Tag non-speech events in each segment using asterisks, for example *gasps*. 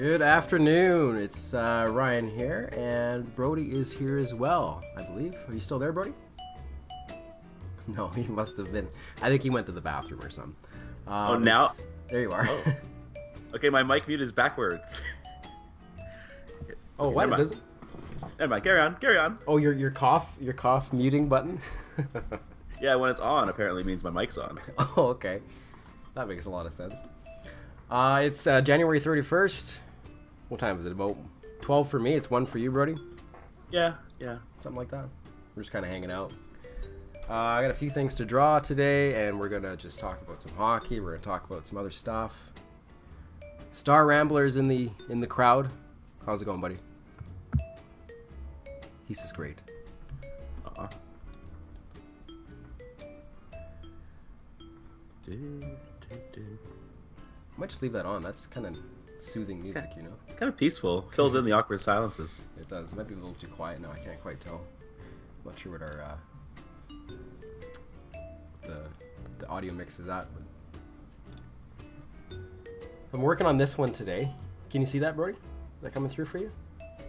Good afternoon. It's uh, Ryan here, and Brody is here as well, I believe. Are you still there, Brody? *laughs* No, he must have been. I think he went to the bathroom or something. Um, Oh, now- There you are. Oh. *laughs* Okay, my mic mute is backwards. Oh, what? It doesn't. Never mind. Carry on. Carry on. Oh, your your cough your cough muting button. *laughs* Yeah, when it's on, apparently means my mic's on. oh, okay. That makes a lot of sense. Uh, it's uh, January thirty first. What time is it? About twelve for me. It's one for you, Brody. Yeah, yeah. something like that. We're just kind of hanging out. Uh, I got a few things to draw today, and we're gonna just talk about some hockey. We're gonna talk about some other stuff. Star Ramblers in the in the crowd. How's it going, buddy? He says great. Uh-uh. Might just leave that on. That's kind of soothing music, you know. It's kind of peaceful. Fills in the awkward silences. It does. It might be a little too quiet now. I can't quite tell. I'm not sure what our uh, the the audio mix is at. But I'm working on this one today. Can you see that, Brody? Is that coming through for you?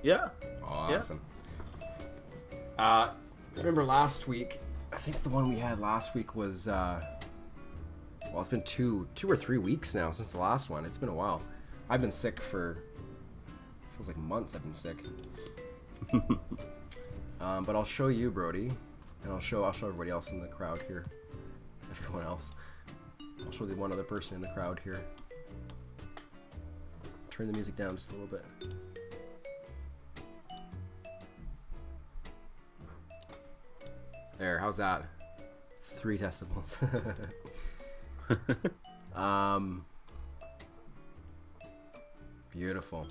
Yeah. Awesome. Uh, remember last week? I think the one we had last week was. Uh, well, it's been two, two or three weeks now since the last one. It's been a while. I've been sick for. Feels like months. I've been sick. *laughs* um, but I'll show you, Brody, and I'll show I'll show everybody else in the crowd here. *laughs* Everyone else. I'll show the one other person in the crowd here. Turn the music down just a little bit. There, how's that? Three decibels. *laughs* um, beautiful.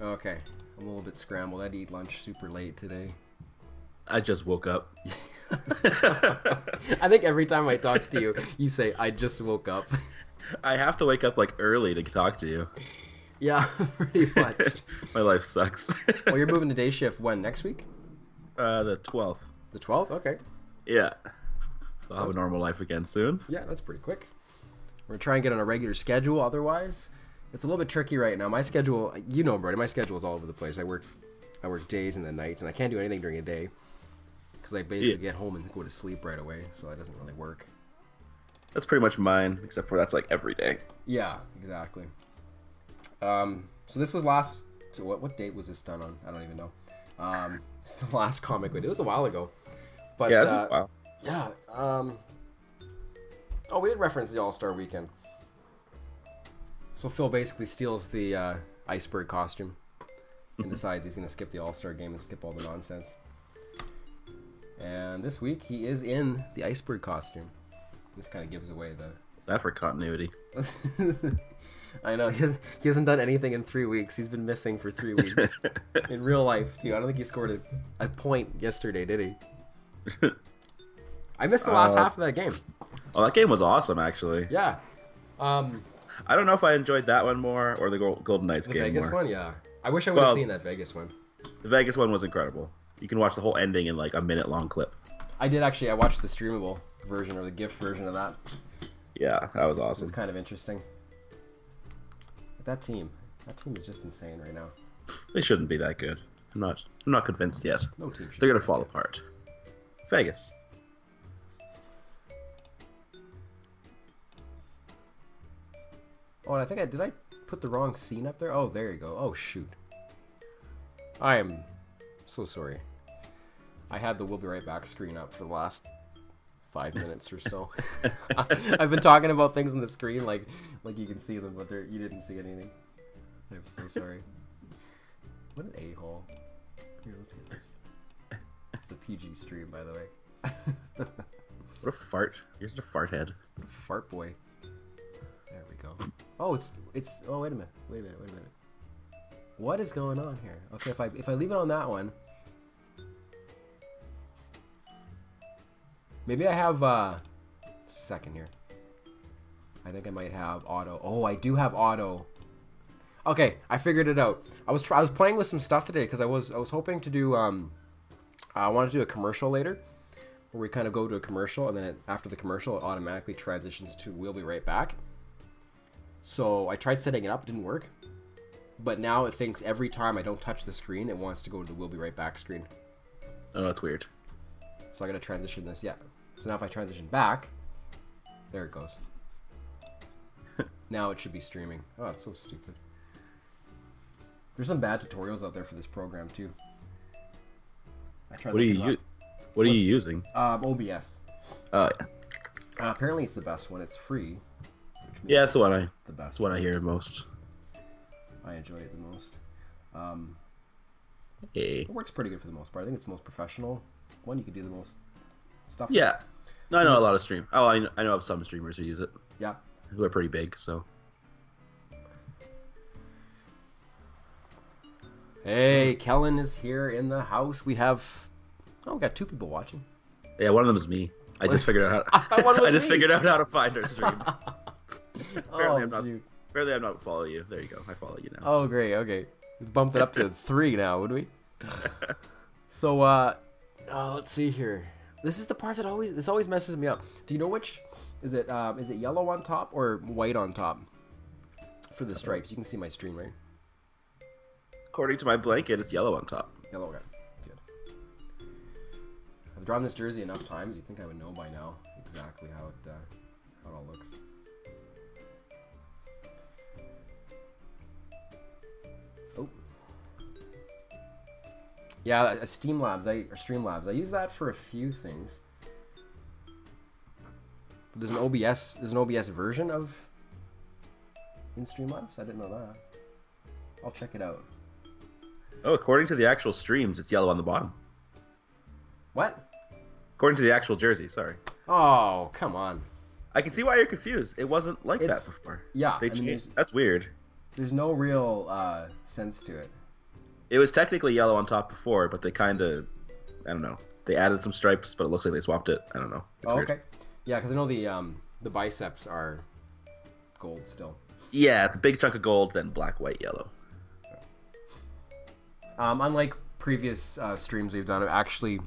Okay, I'm a little bit scrambled. I had to eat lunch super late today. I just woke up. *laughs* *laughs* I think every time I talk to you, you say, I just woke up. I have to wake up like early to talk to you. yeah, *laughs* pretty much. My life sucks. well, you're moving to day shift when? Next week? uh, the 12th. The 12th? Okay. Yeah. So I'll have a normal life again soon. Yeah, that's pretty quick. We're gonna try and get on a regular schedule. Otherwise, it's a little bit tricky right now. My schedule, you know, Brody, my schedule is all over the place. I work, I work days and then nights, and I can't do anything during a day because I basically Yeah. get home and go to sleep right away. So that doesn't really work. That's pretty much mine, except for that's like every day. Yeah, exactly. Um, so this was last. So what what date was this done on? I don't even know. Um, *laughs* it's the last comic we did. It was a while ago. But yeah, uh. Yeah. Um. Oh, we did reference the All Star Weekend. So Phil basically steals the uh, iceberg costume and decides he's going to skip the All Star game and skip all the nonsense. And this week he is in the iceberg costume. This kind of gives away the. Is that for continuity? *laughs* I know he hasn't, he hasn't done anything in three weeks. He's been missing for three weeks *laughs* in real life too. I don't think he scored a, a point yesterday, did he? *laughs* I missed the last Uh, half of that game. Oh, that game was awesome, actually. Yeah. Um, I don't know if I enjoyed that one more or the Golden Knights the game Vegas more. one, yeah. I wish I would have Well- seen that Vegas one. The Vegas one was incredible. You can watch the whole ending in like a minute long clip. I did actually. I watched the streamable version or the GIF version of that. Yeah, that was awesome. It's kind of interesting. But that team, that team is just insane right now. They shouldn't be that good. I'm not. I'm not convinced yet. No team should. They're gonna fall good. apart. Vegas. Oh, and I think I did. I put the wrong scene up there. Oh, there you go. Oh shoot. I am so sorry. I had the "We'll be right back" screen up for the last five minutes or so. *laughs* *laughs* I've been talking about things on the screen, like like you can see them, but there you didn't see anything. I'm so sorry. What an a hole. Here, let's get this. It's the PG stream, by the way. *laughs* What a fart! You're just a fart head. Fart boy. There we go. Oh, it's it's. Oh, wait a minute. Wait a minute. Wait a minute. What is going on here? Okay, if I if I leave it on that one, maybe I have uh, just a second here. I think I might have auto. Oh, I do have auto. Okay, I figured it out. I was I was playing with some stuff today because I was I was hoping to do um, I wanted to do a commercial later where we kind of go to a commercial and then it, after the commercial it automatically transitions to we'll be right back so i tried setting it up didn't work but now it thinks every time I don't touch the screen, it wants to go to the "We'll be right back" screen. Oh, that's weird. So I gotta transition this. Yeah. So now if I transition back, there it goes. *laughs* now it should be streaming. Oh, it's so stupid. There's some bad tutorials out there for this program too. I tried What are you? u- What are you using? Um, OBS. Oh, yeah. Uh, apparently, it's the best one. It's free. Yeah, that's the it's one I. The best. What I hear most. I enjoy it the most. Um, Hey. it works pretty good for the most part. I think it's the most professional one. You can do the most stuff. Yeah. No, I know a lot of stream. Oh, I know, I know of some streamers who use it, Yeah. who are pretty big. So Hey, Kellen is here in the house. We have. Oh, we got two people watching. yeah, one of them is me. I just *laughs* figured out. How One *laughs* I just me. figured out how to find our *laughs* stream. *laughs* Apparently, oh, I'm not. Apparently, I'm not follow you. There you go. I follow you now. Oh, great. Okay. Let's bump it up to *laughs* three now, would we? *laughs* So, uh, oh, let's see here. This is the part that always this always messes me up. Do you know which is it? Um, is it yellow on top or white on top for the stripes? You can see my stream, right? According to my blanket, it's yellow on top. Yellow. Okay. Good. I've drawn this jersey enough times. You think I would know by now exactly how it uh, how it all looks. Yeah, uh, Steam Labs, I or Streamlabs. I use that for a few things. There's an OBS. There's an OBS version of in Streamlabs. I didn't know that. I'll check it out. Oh, according to the actual streams, it's yellow on the bottom. What? According to the actual jersey, sorry. Oh, come on. I can see why you're confused. It wasn't like It's- that before. Yeah, They I mean, changed. That's weird. there's no real uh, sense to it. It was technically yellow on top before, but they kind of, I don't know. They added some stripes, but it looks like they swapped it. I don't know. It's Oh, weird. okay. Yeah, because I know the um, the biceps are gold still. Yeah, it's a big chunk of gold, then black, white, yellow. Um, unlike previous uh, streams we've done, I've actually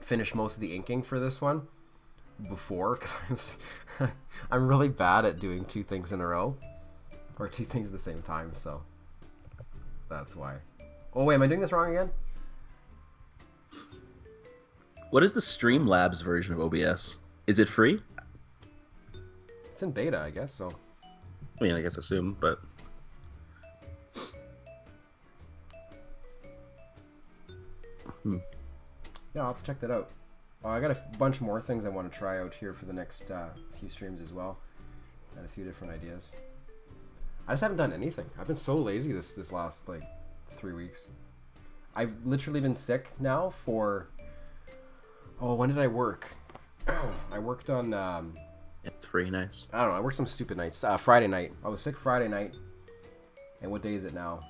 finished most of the inking for this one before because *laughs* I'm, *laughs* I'm really bad at doing two things in a row or two things at the same time. So that's why. Oh wait, am I doing this wrong again? What is the Streamlabs version of OBS? Is it free? It's in beta, I guess. So I mean, I guess assume, but Yeah, I'll have to check that out. Uh, I got a bunch more things I want to try out here for the next uh, few streams as well, and a few different ideas. I just haven't done anything. I've been so lazy this this last like three weeks. I've literally been sick now for. Oh, when did I work? *clears throat* I worked on. Um, it's free. Nice. I don't know. I worked some stupid nights. Uh, Friday night. I was sick Friday night. And what day is it now?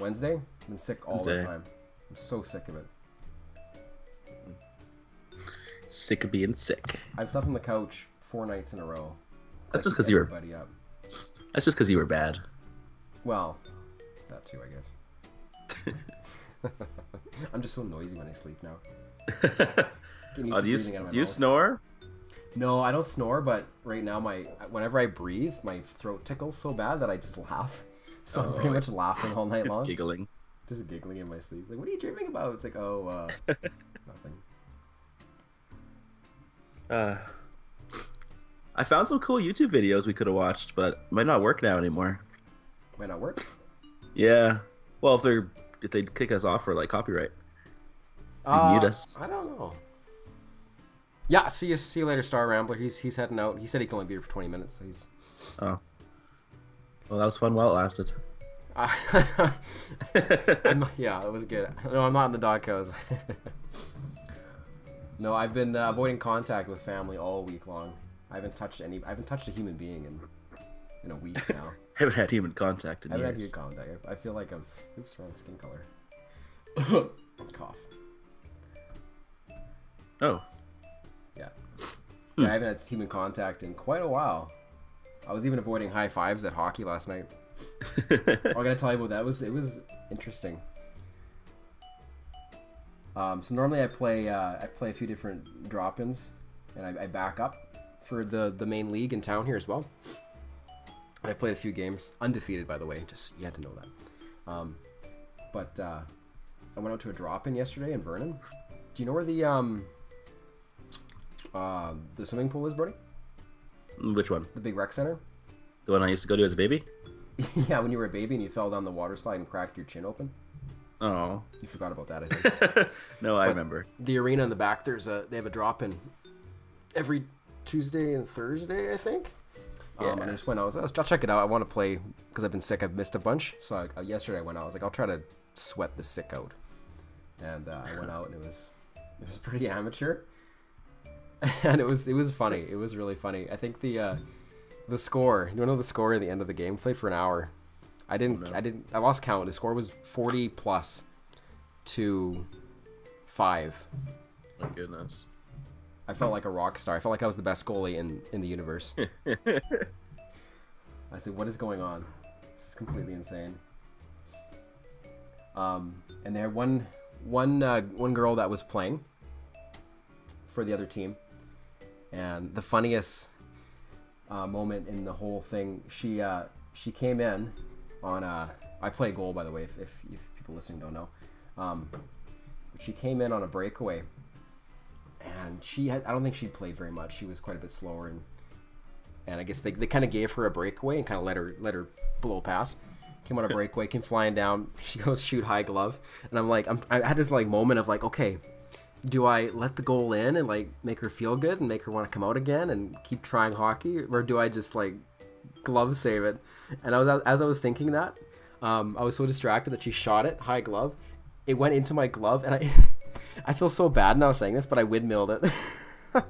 Wednesday. I've been sick all the time. I'm so sick of it. Sick of being sick. I've slept on the couch four nights in a row. That's just because you were- up. That's just because you were bad. Well, that too, I guess. *laughs* I'm just so noisy when I sleep now. *laughs* Oh, do you, do you snore? No, I don't snore, but right now my whenever I breathe, my throat tickles so bad that I just laugh. So I'm Oh, pretty much laughing all night *laughs* Just long, giggling. just giggling in my sleep. Like, what are you dreaming about? It's like, oh, uh, nothing. Uh, I found some cool YouTube videos we could have watched, but might not work now anymore. Might not work. Yeah. Well, if they're if they kick us off for like copyright. Uh, mute us. I don't know. Yeah, see you. See you later, Star Rambler. He's he's heading out. He said he can only be here for 20 minutes. So he's. Oh. Well, that was fun while it lasted. *laughs* *laughs* I'm, yeah, it was good. No, I'm not in the doghouse. *laughs* no, I've been uh, avoiding contact with family all week long. I haven't touched any. I haven't touched a human being in in a week now. Haven't had human contact in I haven't had human contact. I, feel like I'm. Oops, wrong skin color. *coughs* Cough. Oh. Yeah. Hmm. Yeah, I haven't had human contact in quite a while. I was even avoiding high fives at hockey last night. *laughs* I gotta tell you about that. It was it was interesting. Um, so normally I play uh, I play a few different drop-ins, and I, I back up for the the main league in town here as well. I played a few games, undefeated by the way. Just you had to know that. Um, but uh, I went out to a drop-in yesterday in Vernon. Do you know where the um uh, the swimming pool is, Brody? Which one? The big rec center. The one I used to go to as a baby? *laughs* yeah, when you were a baby and you fell down the water slide and cracked your chin open. Oh. You forgot about that, I think. *laughs* no, I But remember. the arena in the back, there's a they have a drop in every Tuesday and Thursday, I think. Um, Yeah. and I just went. I was, I'll check it out. I want to play because I've been sick. I've missed a bunch. So I, uh, yesterday I went out. I was like, I'll try to sweat the sick out. And uh, I went out and it was it was *laughs* pretty amateur. *laughs* and it was it was funny. It was really funny. I think the uh, the score. You know the score at the end of the game? Played for an hour. I didn't. Oh, no. I didn't. I lost count. The score was forty plus to five. My goodness. I felt like a rock star. I felt like I was the best goalie in, in the universe. *laughs* I said, "What is going on? This is completely insane." Um, and there one one uh, one girl that was playing for the other team, and the funniest uh, moment in the whole thing, she uh, she came in on uh, I play goal by the way, if, if, if people listening don't know. Um, she came in on a breakaway and she had I don't think she'd played very much. She was quite a bit slower and and I guess they, they kind of gave her a breakaway and kind of let her let her blow past. Came on a *laughs* breakaway, came flying down. *laughs* She goes shoot high glove, and I'm like, I'm, I had this like moment of like, okay, do I let the goal in and like make her feel good and make her want to come out again and keep trying hockey, or do I just like glove save it? And I was as I was thinking that, um, I was so distracted that she shot it high glove. It went into my glove, and I *laughs* I feel so bad now saying this, but I windmilled it. *laughs*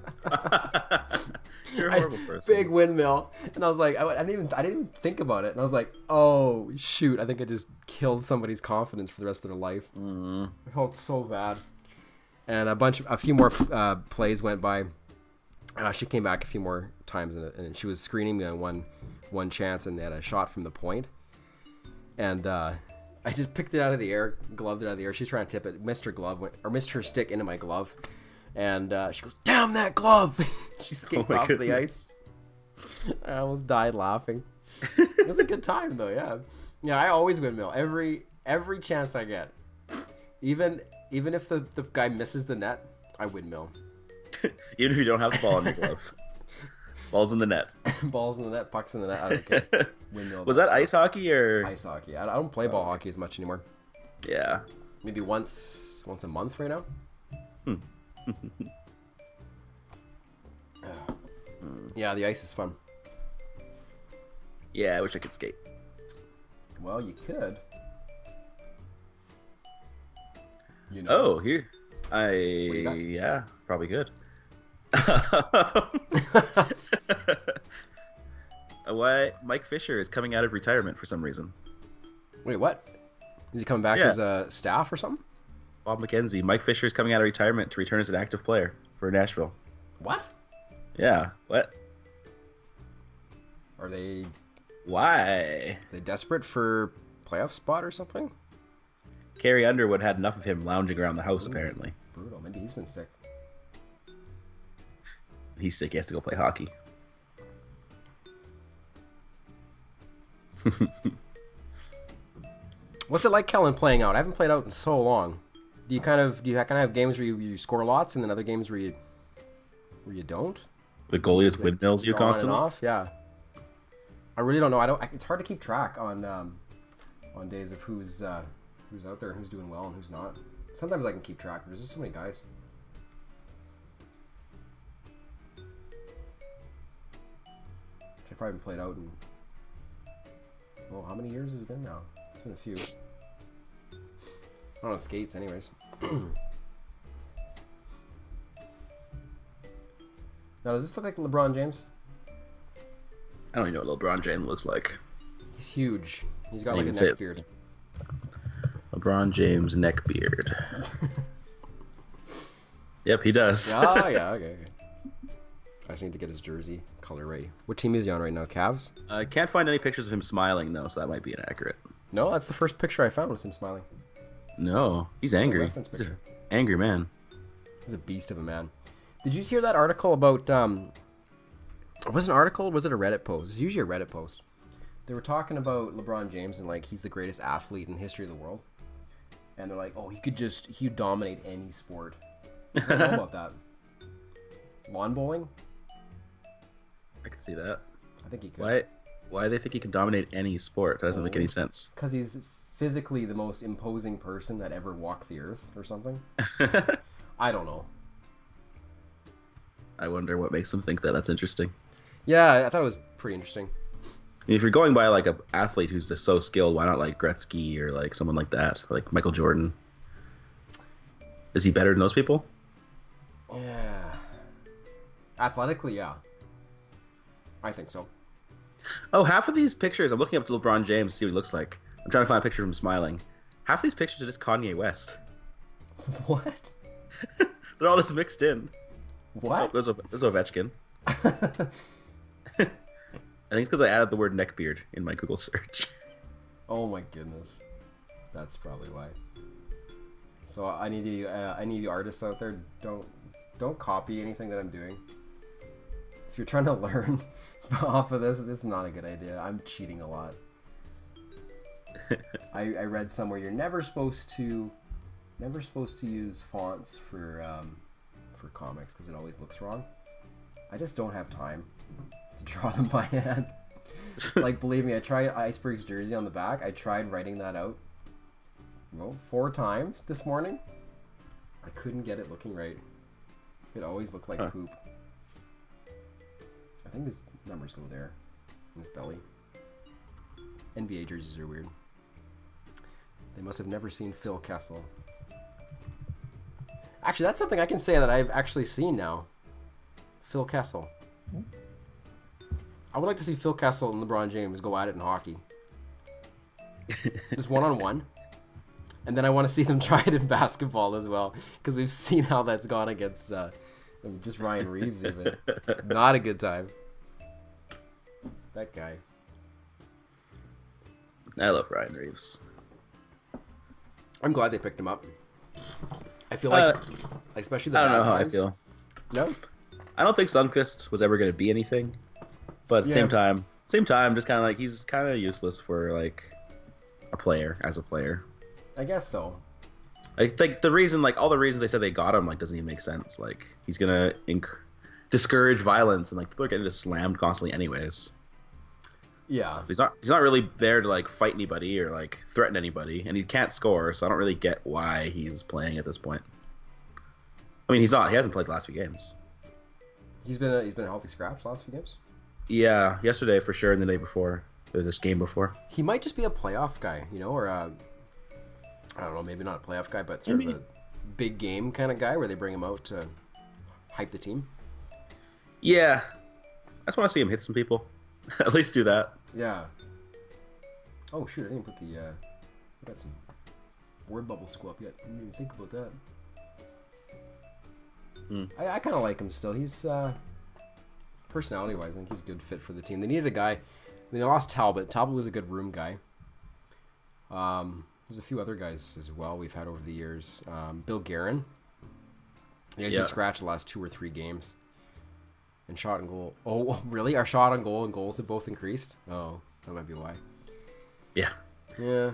You're a I- horrible person. big windmill, and I was like, I, I didn't even, I didn't even think about it, and I was like, oh shoot, I think I just killed somebody's confidence for the rest of their life. Mm. I felt so bad. And a bunch, of a few more uh, plays went by. Uh, she came back a few more times, and, and she was screening me on one, one chance, and they had a shot from the point. And uh, I just picked it out of the air, gloved it out of the air. She's trying to tip it, missed her glove, or missed her stick into my glove, and uh, she goes, "Damn that glove!" *laughs* she skates Oh off the ice. I almost died laughing. it was a good time though, yeah. Yeah, I always windmill every every chance I get. Even even if the, the guy misses the net, I windmill. *laughs* Even if you don't have the ball in your glove. Ball's in the net. *laughs* Balls in the net, pucks in the net. I don't care. *laughs* Windmill. Was that stuff. ice hockey or? Ice hockey. I don't play ball hockey as much anymore. Yeah. Maybe once once a month right now. Hmm. *laughs* yeah, the ice is fun. Yeah, I wish I could skate. Well, you could. You know. Oh, here. I yeah, probably good. Um, *laughs* why Mike Fisher is coming out of retirement for some reason. Wait, what? Is he coming back Yeah. as a staff or something? Bob McKenzie. Mike Fisher is coming out of retirement to return as an active player for Nashville. What? Yeah. What? Are they Why? are they desperate for playoff spot or something? Carrie Underwood had enough of him lounging around the house. Apparently, Brutal. Maybe he's been sick. He's sick. He has to go play hockey. *laughs* What's it like, Kellen, playing out? I haven't played out in so long. Do you kind of do you kind of have games where you, you score lots and then other games where you where you don't? The goalie is windmills you You're on and constantly. off. Yeah. I really don't know. I don't. I, it's hard to keep track on um, on days of who's uh, who's out there and who's doing well and who's not. Sometimes I can keep track. There's just so many guys. Probably been played out in. Oh, how many years has it been now? It's been a few. I don't on skates, anyways. *clears throat* now, does this look like LeBron James? I don't even know what LeBron James looks like. He's huge. He's got You like a neck beard. LeBron James neck beard. *laughs* yep, he does. oh yeah, okay, okay. I just need to get his jersey color right. What team is he on right now? Cavs? I can't find any pictures of him smiling though, so that might be inaccurate. No, that's the first picture I found was him smiling. No, he's angry. He's an angry man. He's a beast of a man. Did you hear that article about um? Was it an article? Was it a Reddit post? It's usually a Reddit post they were talking about LeBron James and like he's the greatest athlete in the history of the world, and they're like, oh, he could just he would dominate any sport. I don't know about *laughs* that. Lawn bowling? I can see that. I think he could. Why? Why do they think he can dominate any sport? That doesn't make any Oh. sense. Because he's physically the most imposing person that ever walked the earth, or something. *laughs* I don't know. I wonder what makes them think that. That's interesting. Yeah, I thought it was pretty interesting. I mean, if you're going by like a athlete who's just so skilled, why not like Gretzky or like someone like that, like Michael Jordan? Is he better than those people? Yeah. Athletically, yeah. I think so. Oh, half of these pictures, I'm looking up to LeBron James to see what he looks like. I'm trying to find a picture of him smiling. Half of these pictures are just Kanye West. *laughs* What? *laughs* They're all just mixed in. Oh, What? there's, Ove- there's Ovechkin. *laughs* I think it's because I added the word neckbeard in my Google search. oh my goodness. That's probably why. So I need you. Uh, I need you artists out there. Don't don't copy anything that I'm doing. If you're trying to learn *laughs* off of this, this is not a good idea. I'm cheating a lot. *laughs* I, I read somewhere you're never supposed to, never supposed to use fonts for um, for comics because it always looks wrong. I just don't have time to draw them by *laughs* hand. like believe me, I tried Iceberg's jersey on the back. I tried writing that out, well, four times this morning. I couldn't get it looking right. It always looked like Huh. poop. I think his numbers go there, in his belly. NBA jerseys are weird. They must have never seen Phil Kessel. Actually, that's something I can say that I've actually seen now. Phil Kessel. I would like to see Phil Kessel and LeBron James go at it in hockey. Just one on one. And then I want to see them *laughs* try it in basketball as well, because we've seen how that's gone against uh, just Ryan Reaves. Even not a good time. That guy. I love Ryan Reaves. I'm glad they picked him up. I feel like, Uh, especially the I don't know how I feel. No, I don't think Sundqvist was ever going to be anything, but at the Yeah. same time, same time, just kind of like he's kind of useless for like a player as a player. I guess so. I think the reason, like all the reasons they said they got him, like doesn't even make sense. Like he's gonna inc- discourage violence, and like people are getting just slammed constantly, anyways. Yeah, So he's not he's not really there to like fight anybody or like threaten anybody, and he can't score. So I don't really get why he's playing at this point. I mean, he's not. He hasn't played the last few games. he's been a, he's been a healthy scratch last few games. Yeah, yesterday for sure, and the day before, or this game before. He might just be a playoff guy, you know, or a, I don't know, maybe not a playoff guy, but sort Maybe. of a big game kind of guy where they bring him out to hype the team. Yeah, I just want to see him hit some people. *laughs* At least do that. Yeah. Oh shoot! I didn't put the. Uh, I got some word bubbles to go up yet. I didn't even think about that. Hmm. I, I kind of like him still. He's uh, personality-wise, I think he's a good fit for the team. They needed a guy. They lost Talbot. Talbot was a good room guy. Um, there's a few other guys as well we've had over the years. Um, Bill Guerin. Yeah, he's Yeah. been scratched the last two or three games. And shot and goal. Oh, *laughs* really? Our shot on goal and goals have both increased. Oh, that might be why. Yeah, Yeah.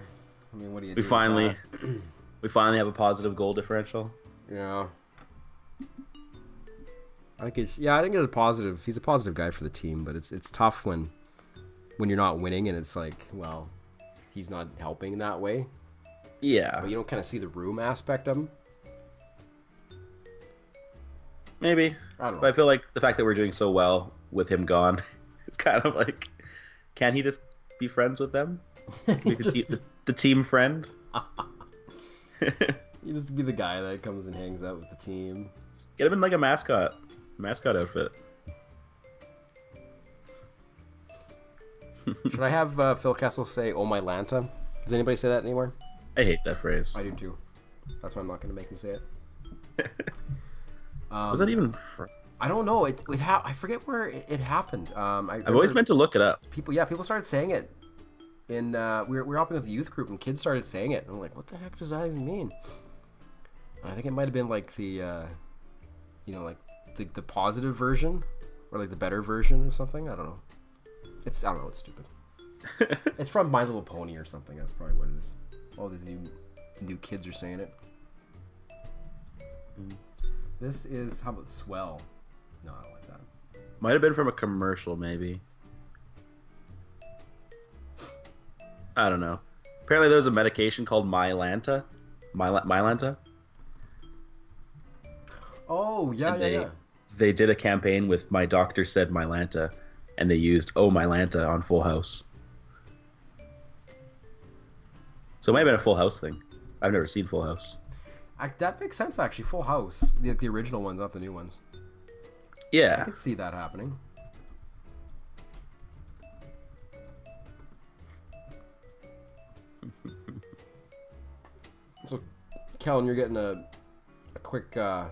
I mean, what do you? we do finally, *clears throat* we finally have a positive goal differential. Yeah. I think it's yeah. I think it's a positive. He's a positive guy for the team, but it's it's tough when when you're not winning and it's like, well, he's not helping in that way. Yeah, But you don't kind of see the room aspect of him. Maybe. I don't But I feel like the fact that we're doing so well with him gone, *laughs* it's kind of like, can he just be friends with them? *laughs* Be He's the, just, te- the, the team friend. *laughs* he just be the guy that comes and hangs out with the team. Get him in like a mascot, mascot outfit. Should I have uh, Phil Kessel say "Oh my Lanta"? Does anybody say that anymore? I hate that phrase. I do too. That's why I'm not going to make him say it. Um, Was that even? Fr- I don't know. It, it ha- I forget where it, it happened. Um, I I've always meant to look it up. people. Yeah, people started saying it. In uh, we were, we were helping with the youth group, and kids started saying it. And I'm like, what the heck does that even mean? And I think it might have been like the, uh, you know, like the, the positive version, or like the better version of something. I don't know. It's I don't know. It's stupid. *laughs* It's from My Little Pony or something. That's probably what it is. All these new new kids are saying it. This is how about Swell? No, I don't like that. Might have been from a commercial, maybe. I don't know. Apparently, there's a medication called Mylanta. Myla- Mylanta. Oh yeah, And yeah, they- yeah. They did a campaign with "My Doctor Said Mylanta," and they used "Oh Mylanta" on Full House. So it might have been a Full House thing. I've never seen Full House. That makes sense actually. Full House, the, the original ones, not the new ones. Yeah, I could see that happening. *laughs* so, Kellen, you're getting a, a quick uh,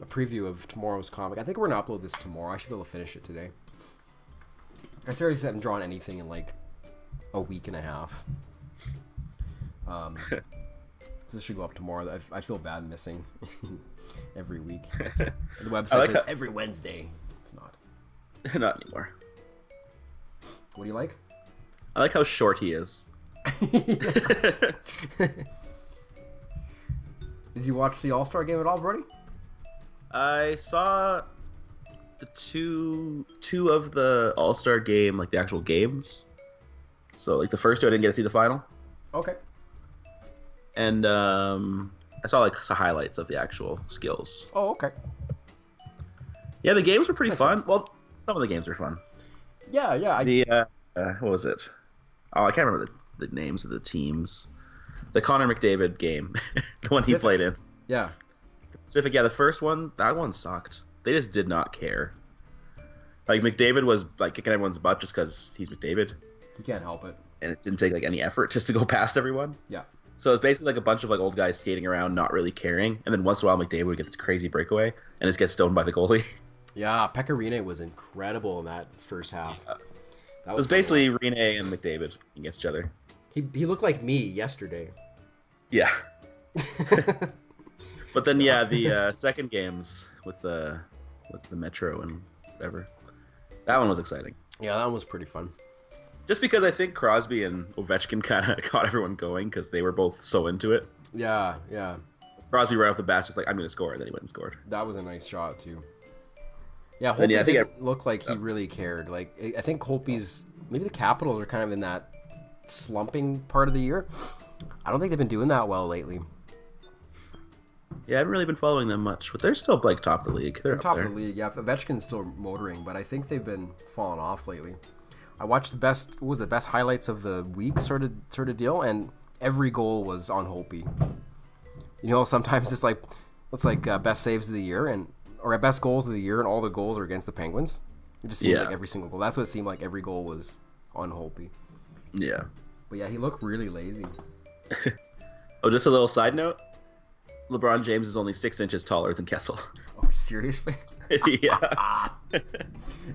a preview of tomorrow's comic. I think we're gonna upload this tomorrow. I should be able to finish it today. I seriously haven't drawn anything in like a week and a half. Um, *laughs* this should go up tomorrow. I, I feel bad missing *laughs* every week. *laughs* The website like is how- every Wednesday. It's not. *laughs* not anymore. What do you like? I like how short he is. Did you watch the All Star game at all, Brody? I saw the two two of the All Star game, like the actual games. So like the first two, I didn't get to see the final, Okay. And um, I saw like the highlights of the actual skills. Oh, okay. Yeah, the games were pretty That's fun. Well, some of the games were fun. Yeah, yeah. I, The uh, uh, what was it? Oh, I can't remember the, the names of the teams. The Connor McDavid game, *laughs* the one he played in. yeah. Pacific, yeah, the first one, that one sucked. They just did not care. Like McDavid was like kicking everyone's butt just because he's McDavid, You can't help it. and it didn't take like any effort just to go *laughs* past everyone. Yeah. So it's basically like a bunch of like old guys skating around, not really caring, and then once in a while McDavid would get this crazy breakaway and just get stoned by the goalie. *laughs* Yeah, Pekka Rinne was incredible in that first half. That It was basically watch. Rinne and McDavid against each other. he he looked like me yesterday. Yeah. *laughs* But then yeah, the *laughs* uh, second games with the with the Metro and whatever, that one was exciting. yeah, that one was pretty fun. Just because I think Crosby and Ovechkin *laughs* kind of got everyone going because they were both so into it. Yeah, yeah. Crosby right off the bat just like I'm going to score, and then he went and scored. That was a nice shot too. Yeah, Holtby yeah, I think didn't look like he really cared. Like I- I think Holtby's maybe the Capitals are kind of in that slumping part of the year. I don't think they've been doing that well lately. Yeah, I haven't really been following them much, but they're still like top of the league. They're, up top there. of the league. Yeah, Ovechkin's still motoring, but I think they've been falling off lately. I watched the best what was the best highlights of the week sort of sort of deal, and every goal was on Holtby. You know, sometimes it's like it's like uh, best saves of the year and or best goals of the year, and all the goals are against the Penguins. It just seems Yeah. like every single goal. That's what it seemed like. Every goal was on Holtby. Yeah. But yeah, he looked really lazy. *laughs* Oh, just a little side note. LeBron James is only six inches taller than Kessel. Oh, seriously? *laughs* *laughs* yeah.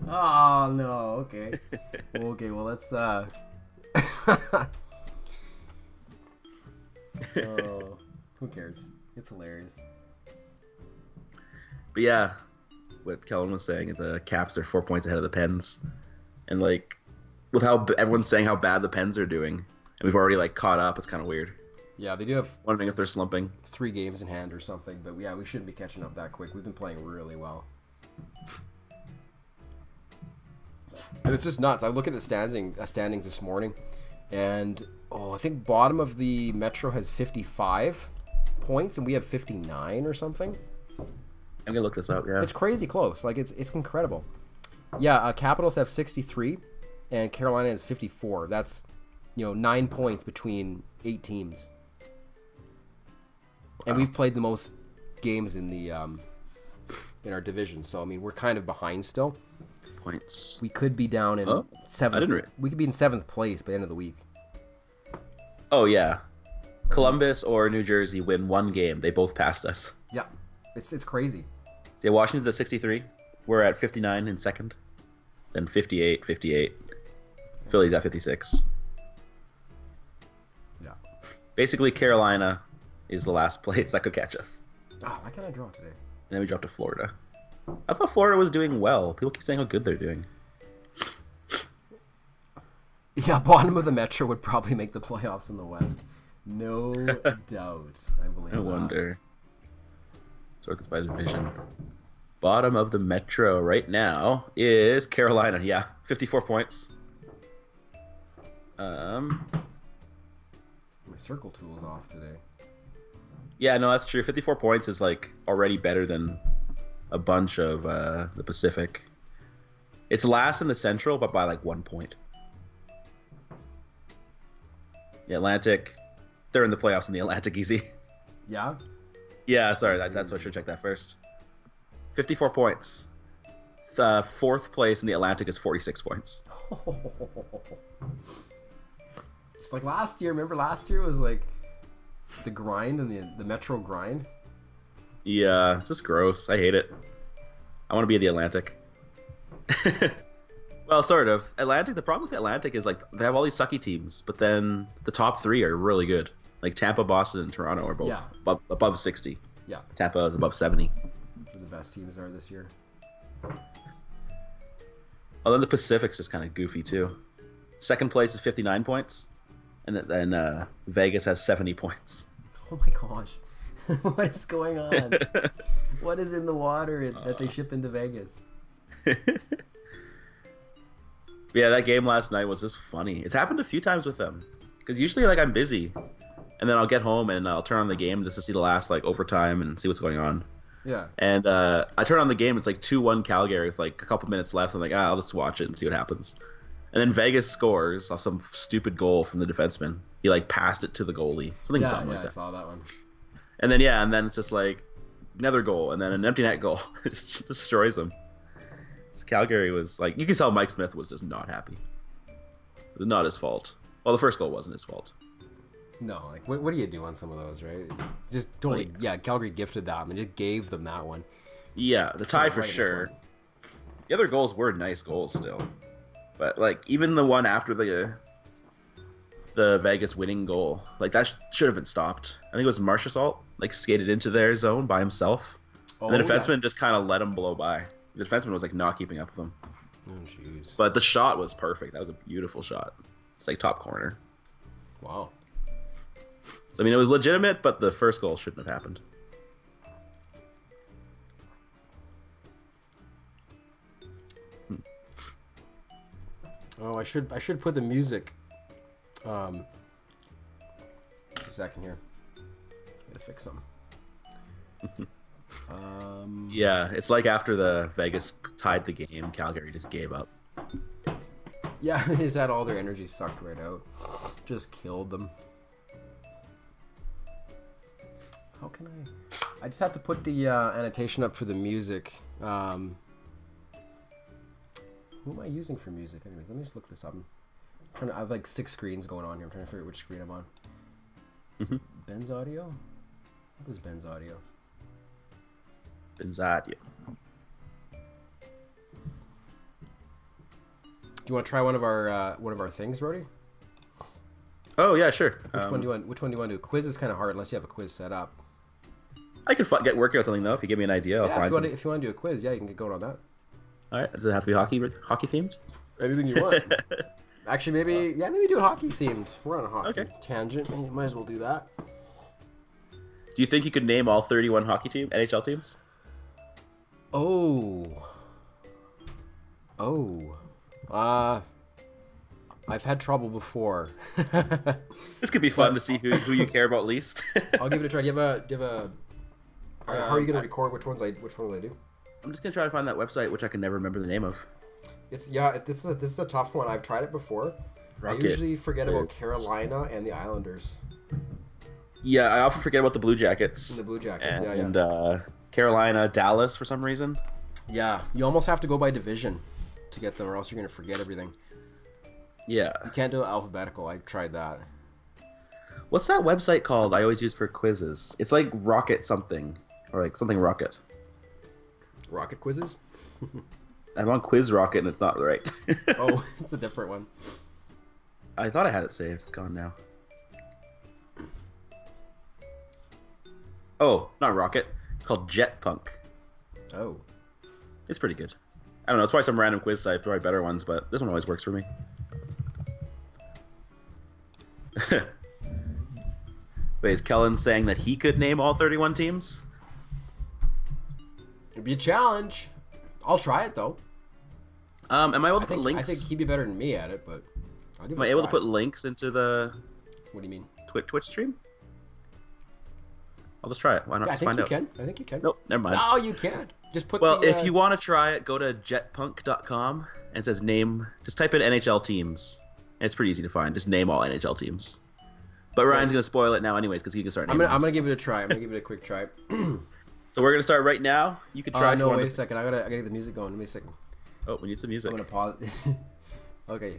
oh no. Okay. *laughs* okay. Well, let's. uh *laughs* Oh, who cares? It's hilarious. But yeah, what Kellen was saying, the Caps are four points ahead of the Pens, and like with how everyone's saying how bad the Pens are doing, and we've already like caught up. It's kind of weird. Yeah, they do have Wondering if they're slumping. three games in hand or something, but yeah, we shouldn't be catching up that quick. We've been playing really well. And it's just nuts. I look at the standing uh, standings this morning, and oh, I think bottom of the Metro has 55 points, and we have 59 or something. I'm gonna look this up. Yeah. It's crazy close. Like it's it's incredible. Yeah, uh, Capitals have 63, and Carolina is 54. That's you know nine points between eight teams. And we've played the most games in the um, in our division. So I mean, we're kind of behind still. Points. We could be down in Oh, seventh. Re- we could be in seventh place by the end of the week. Oh yeah. Columbus or New Jersey win one game. They both passed us. Yeah, it's it's crazy. Yeah, Washington's at 63. We're at 59 in second. Then 58, 58. Philly's at 56. Yeah. Basically, Carolina is the last *laughs* place that could catch us. Oh, why can't I draw today? And then we dropped to Florida. I thought Florida was doing well. People keep saying how good they're doing. *laughs* Yeah, bottom of the Metro would probably make the playoffs in the West. No *laughs* doubt. I believe. That. wonder. Sort this by division. Bottom of the Metro right now is Carolina. Yeah, 54 points. Um, My circle tool's off today. Yeah, no, that's true. 54 points is like already better than a bunch of uh, the Pacific. It's last in the Central, but by like one point. The Atlantic, they're in the playoffs in the Atlantic *laughs* easy. Yeah. Yeah, sorry, that, that's what I should check that first. 54 points. Uh, fourth place in the Atlantic is 46 points. *laughs* Just like last year. Remember last year was like the grind and the the Metro grind. Yeah, it's just gross. I hate it. I want to be in the Atlantic. *laughs* well, sort of. Atlantic. The problem with the Atlantic is like they have all these sucky teams, but then the top three are really good. Like Tampa, Boston, and Toronto are both Yeah. above, above 60. Yeah, Tampa is above 70. who the best teams are this year. Oh, then the Pacific's just kind of goofy too. Second place is 59 points, and then- uh, Vegas has 70 points. *laughs* Oh my gosh, *laughs* what is going on? *laughs* what is in the water that they ship into Vegas? yeah, that game last night was just funny. It's happened a few times with them because usually like I'm busy, and then I'll get home and I'll turn on the game just to see the last like overtime and see what's going on. Yeah. And uh, I turn on the game. It's like two one Calgary with like a couple minutes left. I'm like, ah, I'll just watch it and see what happens. And then Vegas scores off some stupid goal from the defenseman. He like passed it to the goalie, something Yeah, dumb yeah, like I saw that one. And then yeah, and then it's just like another goal, and then an empty net goal. *laughs* it just destroys them. Calgary was like you can tell Mike Smith was just not happy. It was not his fault. Well, the first goal wasn't his fault. No, like what, what do you do on some of those, right? Just totally, yeah. Calgary gifted that, and just gave them that one. Yeah, the tie for Right sure. The other goals were nice goals still, but like even the one after the the Vegas winning goal, like that sh- should have been stopped. I think it was Marchessault like skated into their zone by himself. Oh, and the oh, yeah. defenseman just kind of let him blow by. The defenseman was like not keeping up with him. Oh, jeez. But the shot was perfect. That was a beautiful shot. It's like top corner. Wow. So I mean, it was legitimate, but the first goal shouldn't have happened. Oh, I should I should put the music. Um, just a second here. Gotta fix something. *laughs* um, Yeah, it's like after the Vegas tied the game, Calgary just gave up. yeah, *laughs* is that all their energy sucked right out. Just killed them. How can I? I just have to put the uh, annotation up for the music. Um, who am I using for music? Anyways, let me just look this up. I'm trying to. I have like six screens going on here. I'm trying to figure out which screen I'm on. Mhm. Ben's audio. What was Ben's audio? Benzadia. Do you want to try one of our uh, one of our things, Brody? Oh yeah, sure. Which Um, one do you want? Which one do you want to do? Quiz is kind of hard unless you have a quiz set up. I could get working on something though. If you give me an idea, I'll yeah, if you, want to, if you want to do a quiz, yeah, you can get going on that. All right. Does it have to be hockey hockey themed? Anything you want. *laughs* Actually, maybe yeah, maybe do it hockey themed. We're on a hockey Okay. tangent. You might as well do that. Do you think you could name all 31 hockey team NHL teams? Oh. Oh. Uh I've had trouble before. *laughs* This could be fun to see who, who you care about least. *laughs* I'll give it a try. Do you have a do you have a how are you Um, gonna record which ones I which one will I do? I'm just gonna try to find that website, which I can never remember the name of. It's yeah, it- this is a, this is a tough one. I've tried it before. Rocket. I usually forget about It's- Carolina and the Islanders Yeah, I often forget about the Blue Jackets and the Blue Jackets. yeah, and yeah. uh, Carolina, Dallas for some reason. yeah, you almost have to go by division to get them, or else you're gonna forget everything. Yeah. You can't do it alphabetical. I've tried that. What's that website called? I always use for quizzes. It's like Rocket something or like something Rocket. Rocket quizzes. *laughs* I'm on Quiz Rocket and it's not right. *laughs* Oh, *laughs* it's a different one. I thought I had it saved. It's gone now. Oh, not Rocket. It's called JetPunk. Oh, It's pretty good. I don't know. It's probably some random quiz site. Probably better ones, but this one always works for me. Wait, is Kellen saying that he could name all 31 teams? It'd be a challenge. I'll try it though. Um, am I able to I think, put links? I think he'd be better than me at it, but I'll give am I able to put links into the What do you mean? Twitch Twitch stream? I'll just try it. Why not? Yeah, I think you out. can. I think you can. Nope, never mind. No, you can't. Just put. Well, the, if uh, you want to try it, go to jetpunk.com and it says name. Just type in NHL teams. And it's pretty easy to find. Just name all NHL teams. But Ryan's gonna spoil it now, anyways, because he can start I'm gonna, I'm gonna give it a try. I'm gonna give it a quick try. *clears throat* So we're gonna start right now. You can try. Uh, no, wait a second. I gotta, I gotta get the music going. Give me a second. Oh, we need some music. I'm gonna pause. *laughs* okay.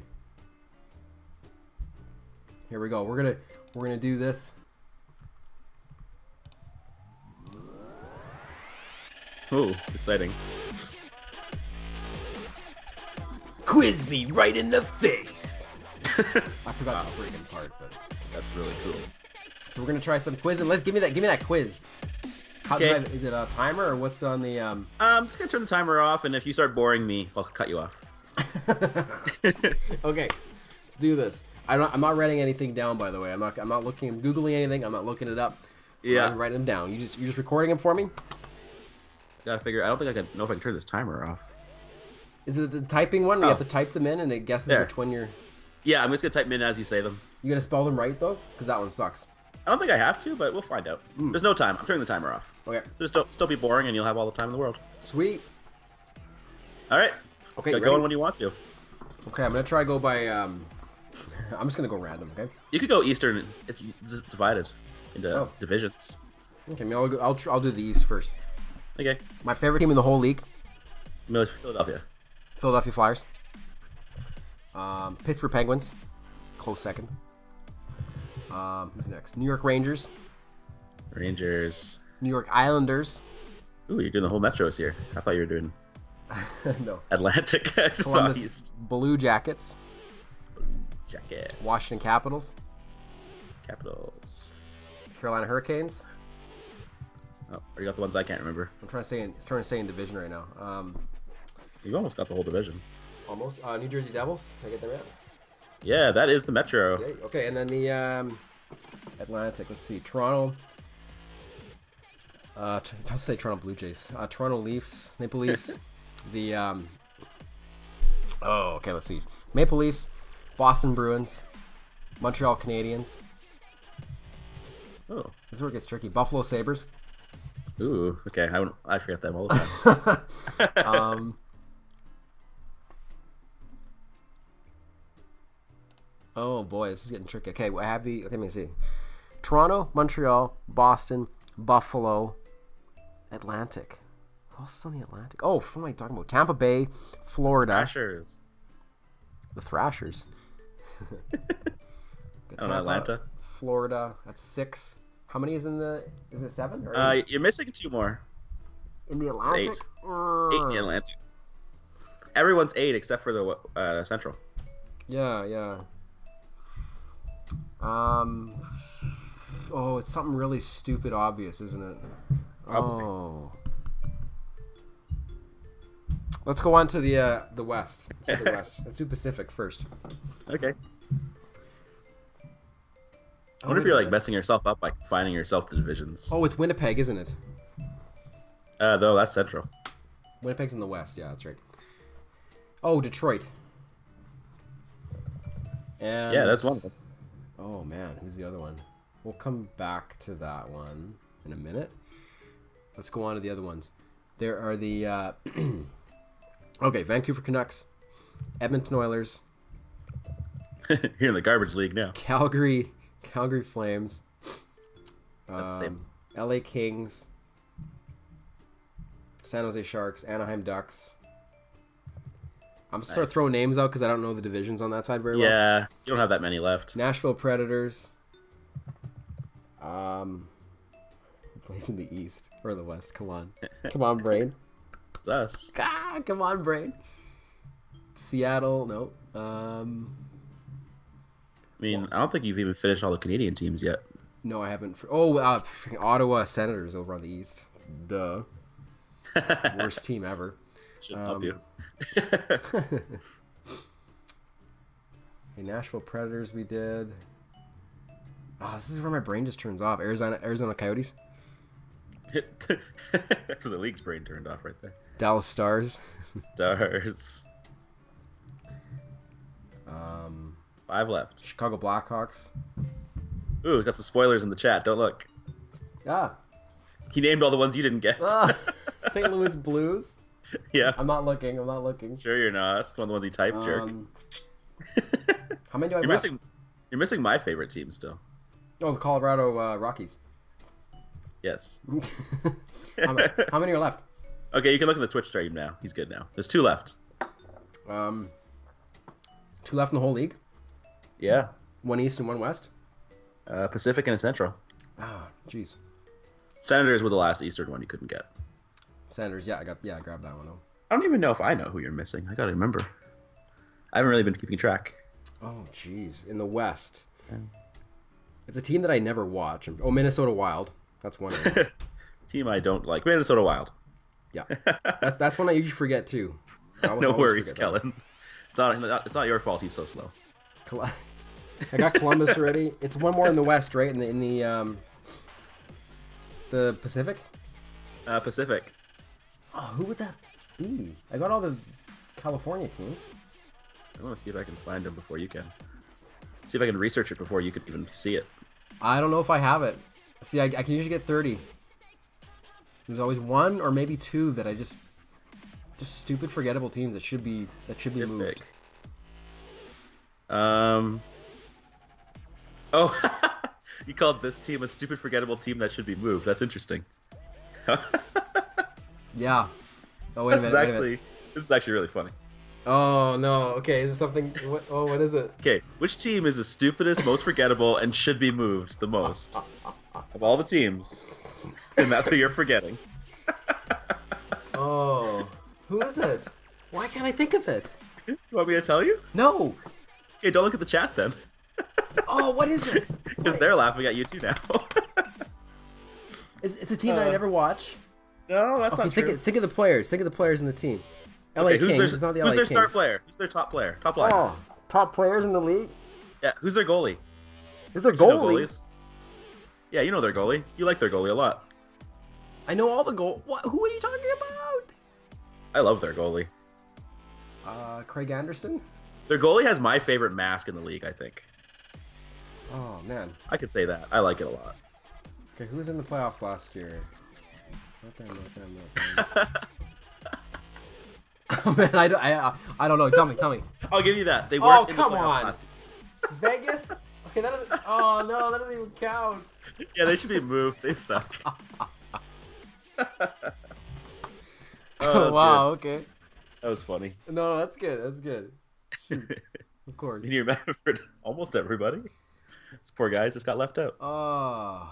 Here we go. We're gonna, we're gonna do this. Oh, it's exciting. Quiz me right in the face. *laughs* I forgot the freaking part, but That's really cool. so we're gonna try some quizzing. Let's give me that. Give me that quiz. How do Okay. I, is it a timer or what's on the um? I'm just gonna turn the timer off, and if you start boring me, I'll cut you off. *laughs* okay, let's do this. I don't, I'm not writing anything down, by the way. I'm not. I'm not looking, googling anything. I'm not looking it up. Yeah. I'm writing them down. You just, you're just recording them for me. Gotta figure. I don't think I can know if I can turn this timer off. Is it the typing one? Oh. have to type them in, and it guesses There. which one you're. Yeah, I'm just gonna type them in as you say them. You gonna spell them right though? Because that one sucks. I don't think I have to, but we'll find out. Hmm. There's no time. I'm turning the timer off. Okay. Just don't still be boring, and you'll have all the time in the world. Sweet. All right. Okay. Ready? going when you want to. Okay, I'm gonna try to go by. Um, *laughs* I'm just gonna go random. Okay. You could go Eastern. It's just divided into Oh. divisions. Okay. maybe I'll go, I'll tr- I'll do the East first. Okay. My favorite team in the whole league: Mil- Philadelphia. Philadelphia Flyers. Um, Pittsburgh Penguins, close second. Um, who's next? New York Rangers, Rangers. New York Islanders. Ooh, you're doing the whole metros here. I thought you were doing *laughs* no. Atlantic. *laughs* I just saw Columbus Blue Jackets, Blue Jackets. Washington Capitals, Capitals. Carolina Hurricanes. Oh, you got the ones I can't remember. I'm trying to stay in trying to stay in division right now. Um, You've almost got the whole division. almost. Uh, New Jersey Devils. Did I get them yet? Yeah, that is the metro. Okay, okay, and then the um, Atlantic. Let's see, Toronto. Uh, t- I'll say Toronto Blue Jays. Uh, Toronto Leafs, Maple Leafs. *laughs* the um. Oh, okay. Let's see. Maple Leafs, Boston Bruins, Montreal Canadiens. Oh. This is where it gets tricky. Buffalo Sabres. Ooh. Okay. I, wouldn't- I forget them all the time. *laughs* um. Oh boy, this is getting tricky. Okay, I have the. Okay, let me see. Toronto, Montreal, Boston, Buffalo, Atlantic. Who else is on the Atlantic? Oh, what am I talking about? Tampa Bay, Florida, Thrashers. the Thrashers. *laughs* Got Oh, Atlanta. Florida. That's six. How many is in the? Is it seven? Or Uh, you're missing two more. in the Atlantic. eight. Eight in the Atlantic. Everyone's eight except for the uh, Central. Yeah, yeah. Um. Oh, it's something really stupid, obvious, isn't it? Probably. Oh. Let's go on to the uh, the west. Let's do the west. *laughs* Let's do Pacific first. Okay. I Oh, wonder if you're like messing yourself up by finding yourself the divisions. Oh, it's Winnipeg, isn't it? Uh, though that's Central. Winnipeg's in the west. Yeah, that's right. Oh, Detroit. And Yeah, that's one of them. Oh man, who's the other one? We'll come back to that one in a minute. Let's go on to the other ones. There are the uh, *clears throat* okay, Vancouver Canucks, Edmonton Oilers, *laughs* you're in the garbage league now. Calgary, Calgary Flames, That's the same. um, LA Kings, San Jose Sharks, Anaheim Ducks. I'm start Nice. throwing names out because I don't know the divisions on that side very well. Yeah, you don't have that many left. Nashville Predators. Um, plays in the East or the West? Come on, *laughs* come on, brain. It's us. Ah, come on, brain. Seattle, no. Um, I mean, I don't think you've even finished all the Canadian teams yet. no, I haven't. Oh, uh, Ottawa Senators over on the East. Duh, *laughs* worst team ever. Shouldn't help Um, you. *laughs* Okay, Nashville Predators, we did. Ah, this is where my brain just turns off. Arizona, Arizona Coyotes, *laughs* That's when the league's brain turned off right there. Dallas Stars. Stars. Um, Five left. Chicago Blackhawks. Ooh, got some spoilers in the chat. Don't look. Ah, He named all the ones you didn't get. ah *laughs* St. Louis Blues. yeah. I'm not looking. I'm not looking. Sure you're not. It's One of the ones he typed, jerk. Um, *laughs* how many do I you're left? missing. You're missing my favorite team still. Oh, the Colorado uh, Rockies. Yes. *laughs* how, ma- how many are left? Okay, you can look at the Twitch stream now. He's good now. There's two left. Um, two left in the whole league. Yeah. One East and one West. Uh, Pacific and Central. Ah, jeez. Senators were the last Eastern one you couldn't get. Sanders. Yeah, I got. Yeah, I grabbed that one though. I don't even know if I know who you're missing. I gotta remember. I haven't really been keeping track. Oh, jeez. In the West, it's a team that I never watch. Oh, Minnesota Wild. That's one. *laughs* Team I don't like. Minnesota Wild. yeah, *laughs* that's that's one I usually forget too. I always- no worries. Kellen. It's not, it's not your fault he's so slow. Col- *laughs* I got Columbus already. It's one more in the West, right? In the in the um, the Pacific. Uh, Pacific. Oh, who would that be? I got all the California teams. I want to see if I can find them before you can. See if I can research it before you can even see it. I don't know if I have it. See, I, I can usually get thirty. There's always one or maybe two that I just just stupid forgettable teams that should be that should be Your moved. pick. Um. Oh, *laughs* you called this team a stupid, forgettable team that should be moved. That's interesting. *laughs* Yeah. Oh wait a this minute. is actually this is actually really funny. Oh no. Okay, is it something? What, oh, what is it? Okay, which team is the stupidest, most forgettable, and should be moved the most of all the teams? And that's who you're forgetting. *laughs* Oh, who is it? Why can't I think of it? You want me to tell you? No. Okay, don't look at the chat then, *laughs* Oh, what is it? because they're laughing at you too now. It's, it's a team that I Uh, never watch. no, that's Okay, not think true. of, think of the players. Think of the players in the team. LA Okay, who's Kings. their, It's not the who's LA their Kings. star player? Who's their top player? Top line. Oh, top players in the league. Yeah, who's their goalie? Is their You know goalie? Yeah, you know their goalie. You like their goalie a lot. I know all the goal. What? Who are you talking about? I love their goalie. Uh, Craig Anderson. Their goalie has my favorite mask in the league. I think Oh man. I could say that. I like it a lot. Okay, who was in the playoffs last year? Not them, not them, not them. *laughs* oh *laughs* man, I don't, I, I don't know. Tell me, tell me. I'll give you that. They Oh, weren't in the come playoffs on. last *laughs* Vegas. Okay, that doesn't. Oh no, that doesn't even count. Yeah, they should be moved. They suck. *laughs* Oh, wow. good. Okay. That was funny. No, no, that's good. That's good. Of course. you remembered almost everybody. These poor guys just got left out. Oh.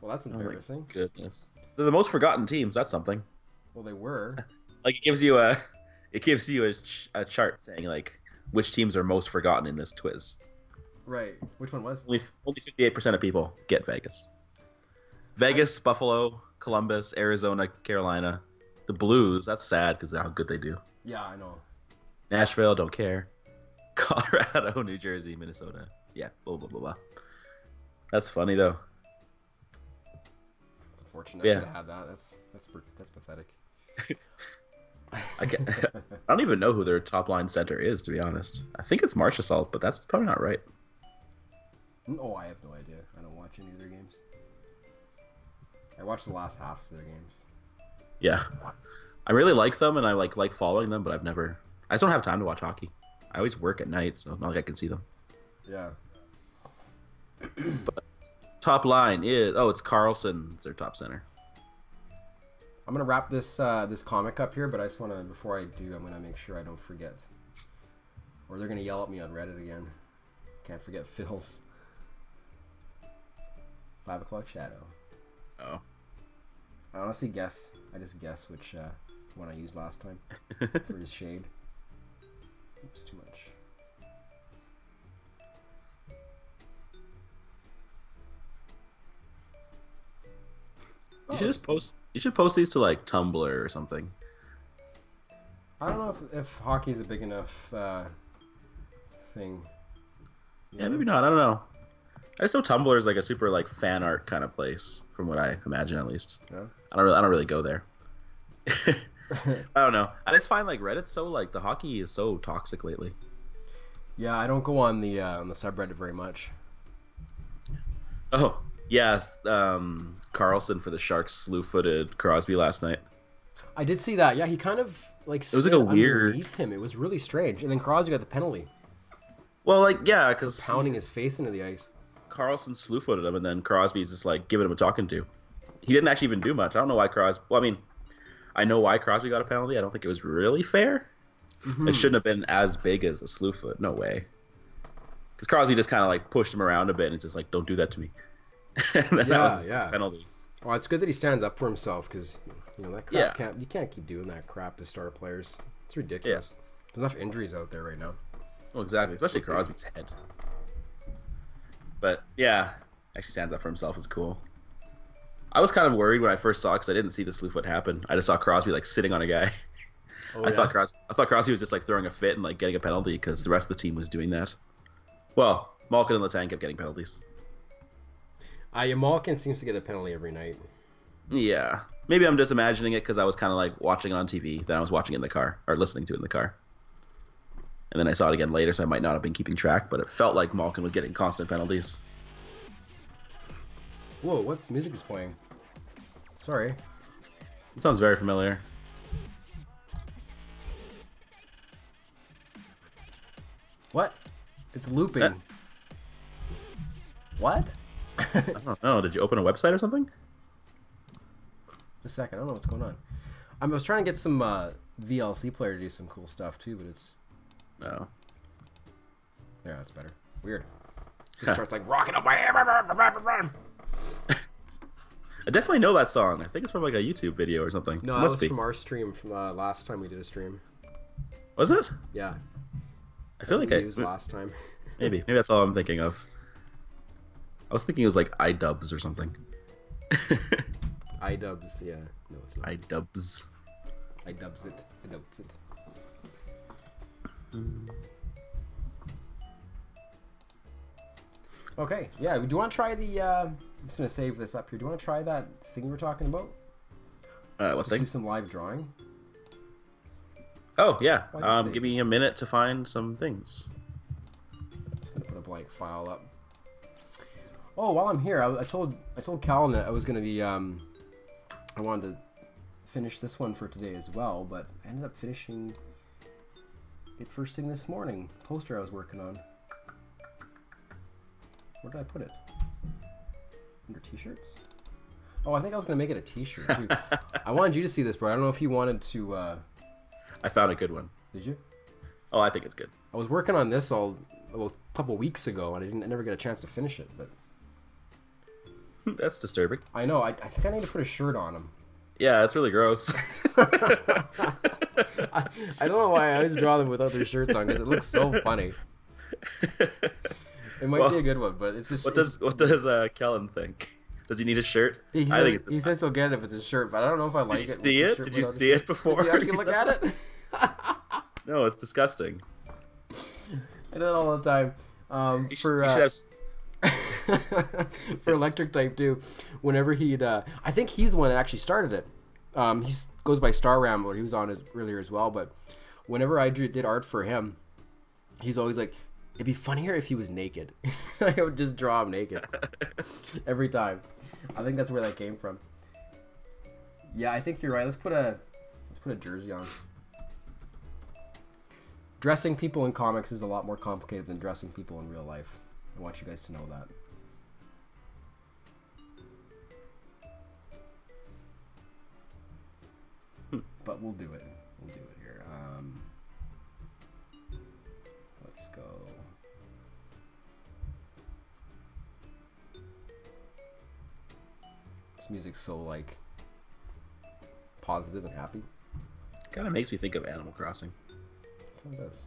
Well, that's Oh embarrassing. Goodness, they're the most forgotten teams. That's something. Well, they were. Like it gives you a, *laughs* it gives you a, ch- a chart saying like which teams are most forgotten in this Twiz. Right. Which one was? Only only fifty eight percent of people get Vegas. Vegas, Buffalo, Columbus, Arizona, Carolina, the Blues. That's sad because how good they do. Yeah, I know. Nashville, don't care. *laughs* Colorado, New Jersey, Minnesota. Yeah, blah blah blah blah. That's funny though. It's unfortunate. Yeah. I should have had that. That's that's that's pathetic. *laughs* I can *laughs* I don't even know who their top line center is to be honest. I think it's Marchessault, but that's probably not right. Oh, I have no idea. I don't watch any of their games. I watched the last halves of their games. Yeah, I really like them and I like like following them, but I've never. I just don't have time to watch hockey. I always work at night, so not like I can see them. Yeah. But top line is oh, it's Karlsson. It's their top center. I'm gonna wrap this uh, this comic up here, but I just wanna before I do, I'm gonna make sure I don't forget, or they're gonna yell at me on Reddit again. Can't forget Phil's five o'clock shadow. Oh, I honestly guess. I just guess which uh, one I used last time *laughs* for his shade. Oops, too much. you should just post. You should post these to like Tumblr or something. I don't know if, if hockey's a big enough uh, thing. Yeah, maybe not. I don't know. I just know Tumblr is like a super like fan art kind of place, from what I imagine at least. Yeah. I don't really, I don't really go there. *laughs* *laughs* I don't know. I just find like Reddit so like the hockey is so toxic lately. Yeah, I don't go on the uh, on the subreddit very much. Oh yeah, um, Carlson for the Sharks slew-footed Crosby last night. I did see that. Yeah, he kind of like it was like a weird- him. It was really strange. And then Crosby got the penalty, Well, like yeah, because pounding his face into the ice. Carlson slew-footed him, and then Crosby's just like giving him a talking to. He didn't actually even do much. I don't know why Crosby. Well, I mean, I know why Crosby got a penalty. I don't think it was really fair. Mm-hmm. It shouldn't have been as big as a slew foot. No way. Because Crosby just kind of like pushed him around a bit, and it's just like, "Don't do that to me." And *laughs* then that Yeah, was yeah. Penalty. Well, it's good that he stands up for himself because you know that crap Yeah. can't you can't keep doing that crap to star players. It's ridiculous. There's enough injuries out there right now. Well, exactly, especially Crosby's head. But yeah, actually stands up for himself is cool. I was kind of worried when I first saw because I didn't see the slew foot happen. I just saw Crosby like sitting on a guy. Oh, *laughs* I thought Crosby, I thought Crosby was just like throwing a fit and like getting a penalty because the rest of the team was doing that. Well, Malkin and Letang kept getting penalties. Uh, Malkin seems to get a penalty every night. Yeah, maybe I'm just imagining it because I was kind of like watching it on TV. Then I was watching it in the car or listening to it in the car, and then I saw it again later, so I might not have been keeping track. But it felt like Malkin was getting constant penalties. Whoa, what music is playing? Sorry. It sounds very familiar. What? It's looping. What? I don't know. Did you open a website or something? Just a second. I don't know what's going on. I was trying to get some uh, VLC player to do some cool stuff too, but it's No. yeah, that's better. Weird. Just starts like rocking away. *laughs* I definitely know that song. I think it's from like a YouTube video or something. No, It that was be. from our stream from uh, last time we did a stream. Was it? Yeah, I feel we like I used last time. *laughs* maybe maybe that's all I'm thinking of. I was thinking it was like iDubs or something. *laughs* iDubs, Yeah, no, it's not. iDubbbz. iDubbbz it. iDubbbz it. Okay, yeah. Do you want to try the? Uh, I'm just gonna save this up here. Do you want to try that thing we were talking about? Uh, what Just thing? do some live drawing. Oh yeah. Um, give me a minute to find some things. Just gonna put a blank file up. Oh, while I'm here, I, I told I told Calvin that I was gonna be um, I wanted to finish this one for today as well, but I ended up finishing it first thing this morning. Poster I was working on. Where did I put it? Under t-shirts. Oh, I think I was gonna make it a t-shirt too. *laughs* I wanted you to see this, bro. I don't know if you wanted to. Uh, I found a good one. did you? Oh, I think it's good. I was working on this all well, a couple weeks ago, and I didn't I never get a chance to finish it, but. *laughs* That's disturbing. I know. I, I think I need to put a shirt on him. Yeah, it's really gross. *laughs* *laughs* I, I don't know why I always draw them without their shirts on because it looks so funny. It might Well, be a good one, but it's just. what does what does uh, Kellen think? Does he need a shirt? He, I says, think he says he'll get it if it's a shirt, but I don't know if I like Did it. see it? Did you see it before? Did you actually look at it? No, it's disgusting. I do that all the time. Um, You should, for you uh, should have. *laughs* for electric type too. Whenever he'd uh i think he's the one that actually started it. Um he goes by star rambler. He was on it earlier as well but whenever i drew, did art for him he's always like it'd be funnier if he was naked. *laughs* I would just draw him naked *laughs* every time. I think that's where that came from. Yeah i think you're right. Let's put a let's put a jersey on. Dressing people in comics is a lot more complicated than dressing people in real life. I want you guys to know that. But we'll do it. We'll do it here. Um, let's go. This music's so like positive and happy. Kind of makes me think of Animal Crossing. It does.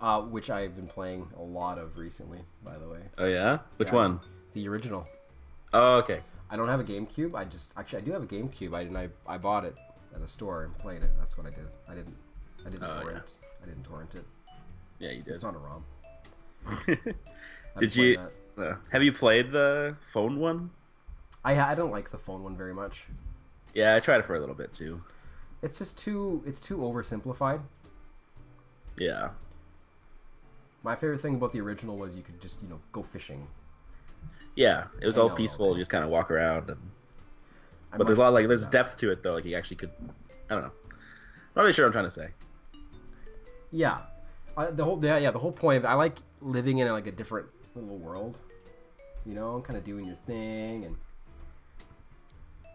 Uh, which I've been playing a lot of recently, by the way. Oh yeah, which Yeah. one? The original. Oh okay. I don't have a GameCube. I just actually I do have a GameCube. I and I I bought it at a store and played it. That's what I did. I didn't I didn't Oh, torrent. I didn't torrent it. Yeah, you did. It's not a ROM. *laughs* Did you uh, have you played the phone one? I I don't like the phone one very much. Yeah, I tried it for a little bit too. It's just too it's too oversimplified. Yeah. My favorite thing about the original was you could just you know go fishing. Yeah, it was I all know, peaceful. okay. You just kind of walk around, and... I but there's a lot like there's depth to it though. Like you actually could, I don't know. I'm Not really sure what I'm trying to say. Yeah, I, the whole yeah yeah the whole point of it, I like living in like a different little world, you know, kind of doing your thing and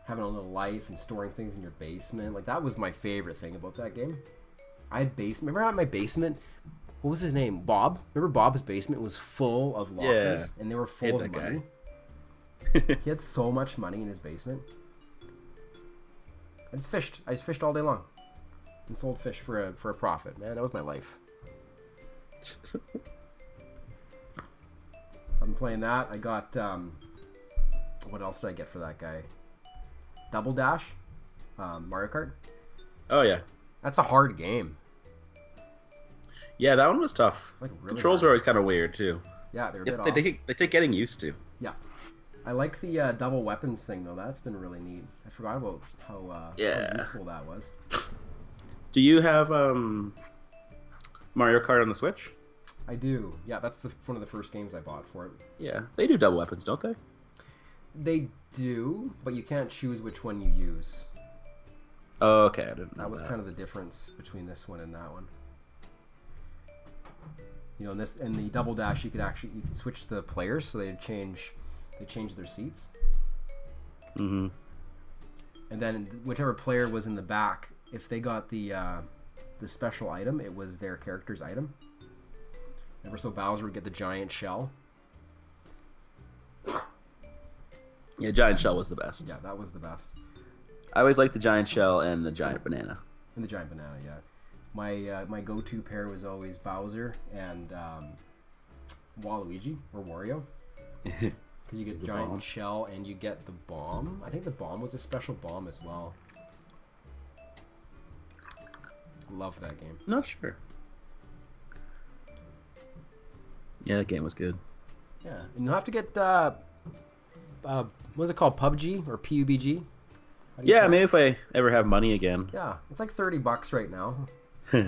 having a little life and storing things in your basement. Like that was my favorite thing about that game. I had basement. Remember had my basement. What was his name? Bob. Remember Bob's basement was full of lockers Yeah. and they were full of that guy. *laughs* He had so much money in his basement. I just fished. I just fished all day long, and sold fish for a for a profit. Man, that was my life. *laughs* I'm playing that. I got um, what else did I get for that guy? Double Dash, um, Mario Kart. oh yeah, That's a hard game. yeah, that one was tough. Like really Controls hard. are always kind of weird too. Yeah, they're a They, bit they, off. take, they take getting used to. Yeah, I like the uh, double weapons thing though. That's been really neat. I forgot about how, uh, Yeah. how useful that was. Do you have um Mario Kart on the Switch? I do. Yeah, that's the one of the first games I bought for it. Yeah, they do double weapons, don't they? They do, but you can't choose which one you use. Oh, okay, I didn't know That was that. kind of the difference between this one and that one. You know, in this in the double dash, you could actually you could switch the players, so they'd change they changed their seats, hmm and then whichever player was in the back, if they got the uh, the special item, it was their character's item. Ever so Bowser would get the giant shell. Yeah, giant shell was the best. Yeah, that was the best. I always liked the giant shell and the giant banana. And the giant banana, yeah. My uh, my go-to pair was always Bowser and um, Waluigi or Wario, *laughs* because you get The giant bomb. shell and you get the bomb. I think the bomb was a special bomb as well. Love that game. Not sure. Yeah, that game was good. Yeah, and you'll have to get uh, uh, what's it called, PUBG or PUBG? How do you Yeah, say it? maybe if I ever have money again. Yeah, it's like thirty bucks right now. *laughs* *laughs* *laughs*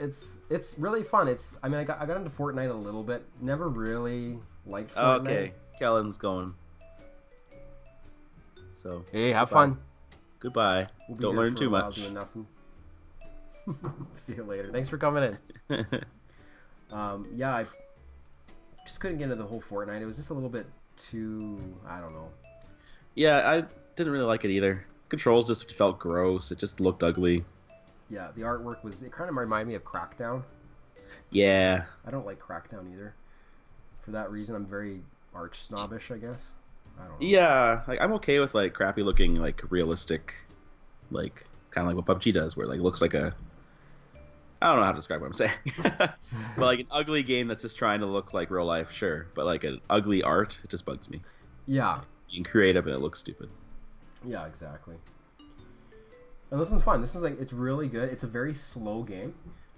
It's it's really fun. It's I mean I got I got into Fortnite a little bit. Never really liked Fortnite. okay, Kellen's going. So Hey, have Goodbye. fun. goodbye. We'll Don't learn too much. *laughs* See you later. Thanks for coming in. *laughs* Um, yeah, I just couldn't get into the whole Fortnite. It was just a little bit too. I don't know. yeah, I didn't really like it either. Controls just felt gross. It just looked ugly. Yeah, the artwork was. It kind of reminded me of Crackdown. Yeah, I don't like Crackdown either. For that reason, I'm very arch snobbish. I guess. I don't know. yeah. Like I'm okay with like crappy looking, like realistic, like kind of like what PUBG does, where it, like looks like a. I don't know how to describe what I'm saying, *laughs* but like an ugly game that's just trying to look like real life, sure. But like an ugly art, it just bugs me. Yeah. Being creative and it looks stupid. Yeah, exactly. And this one's fun. This is like it's really good. It's a very slow game.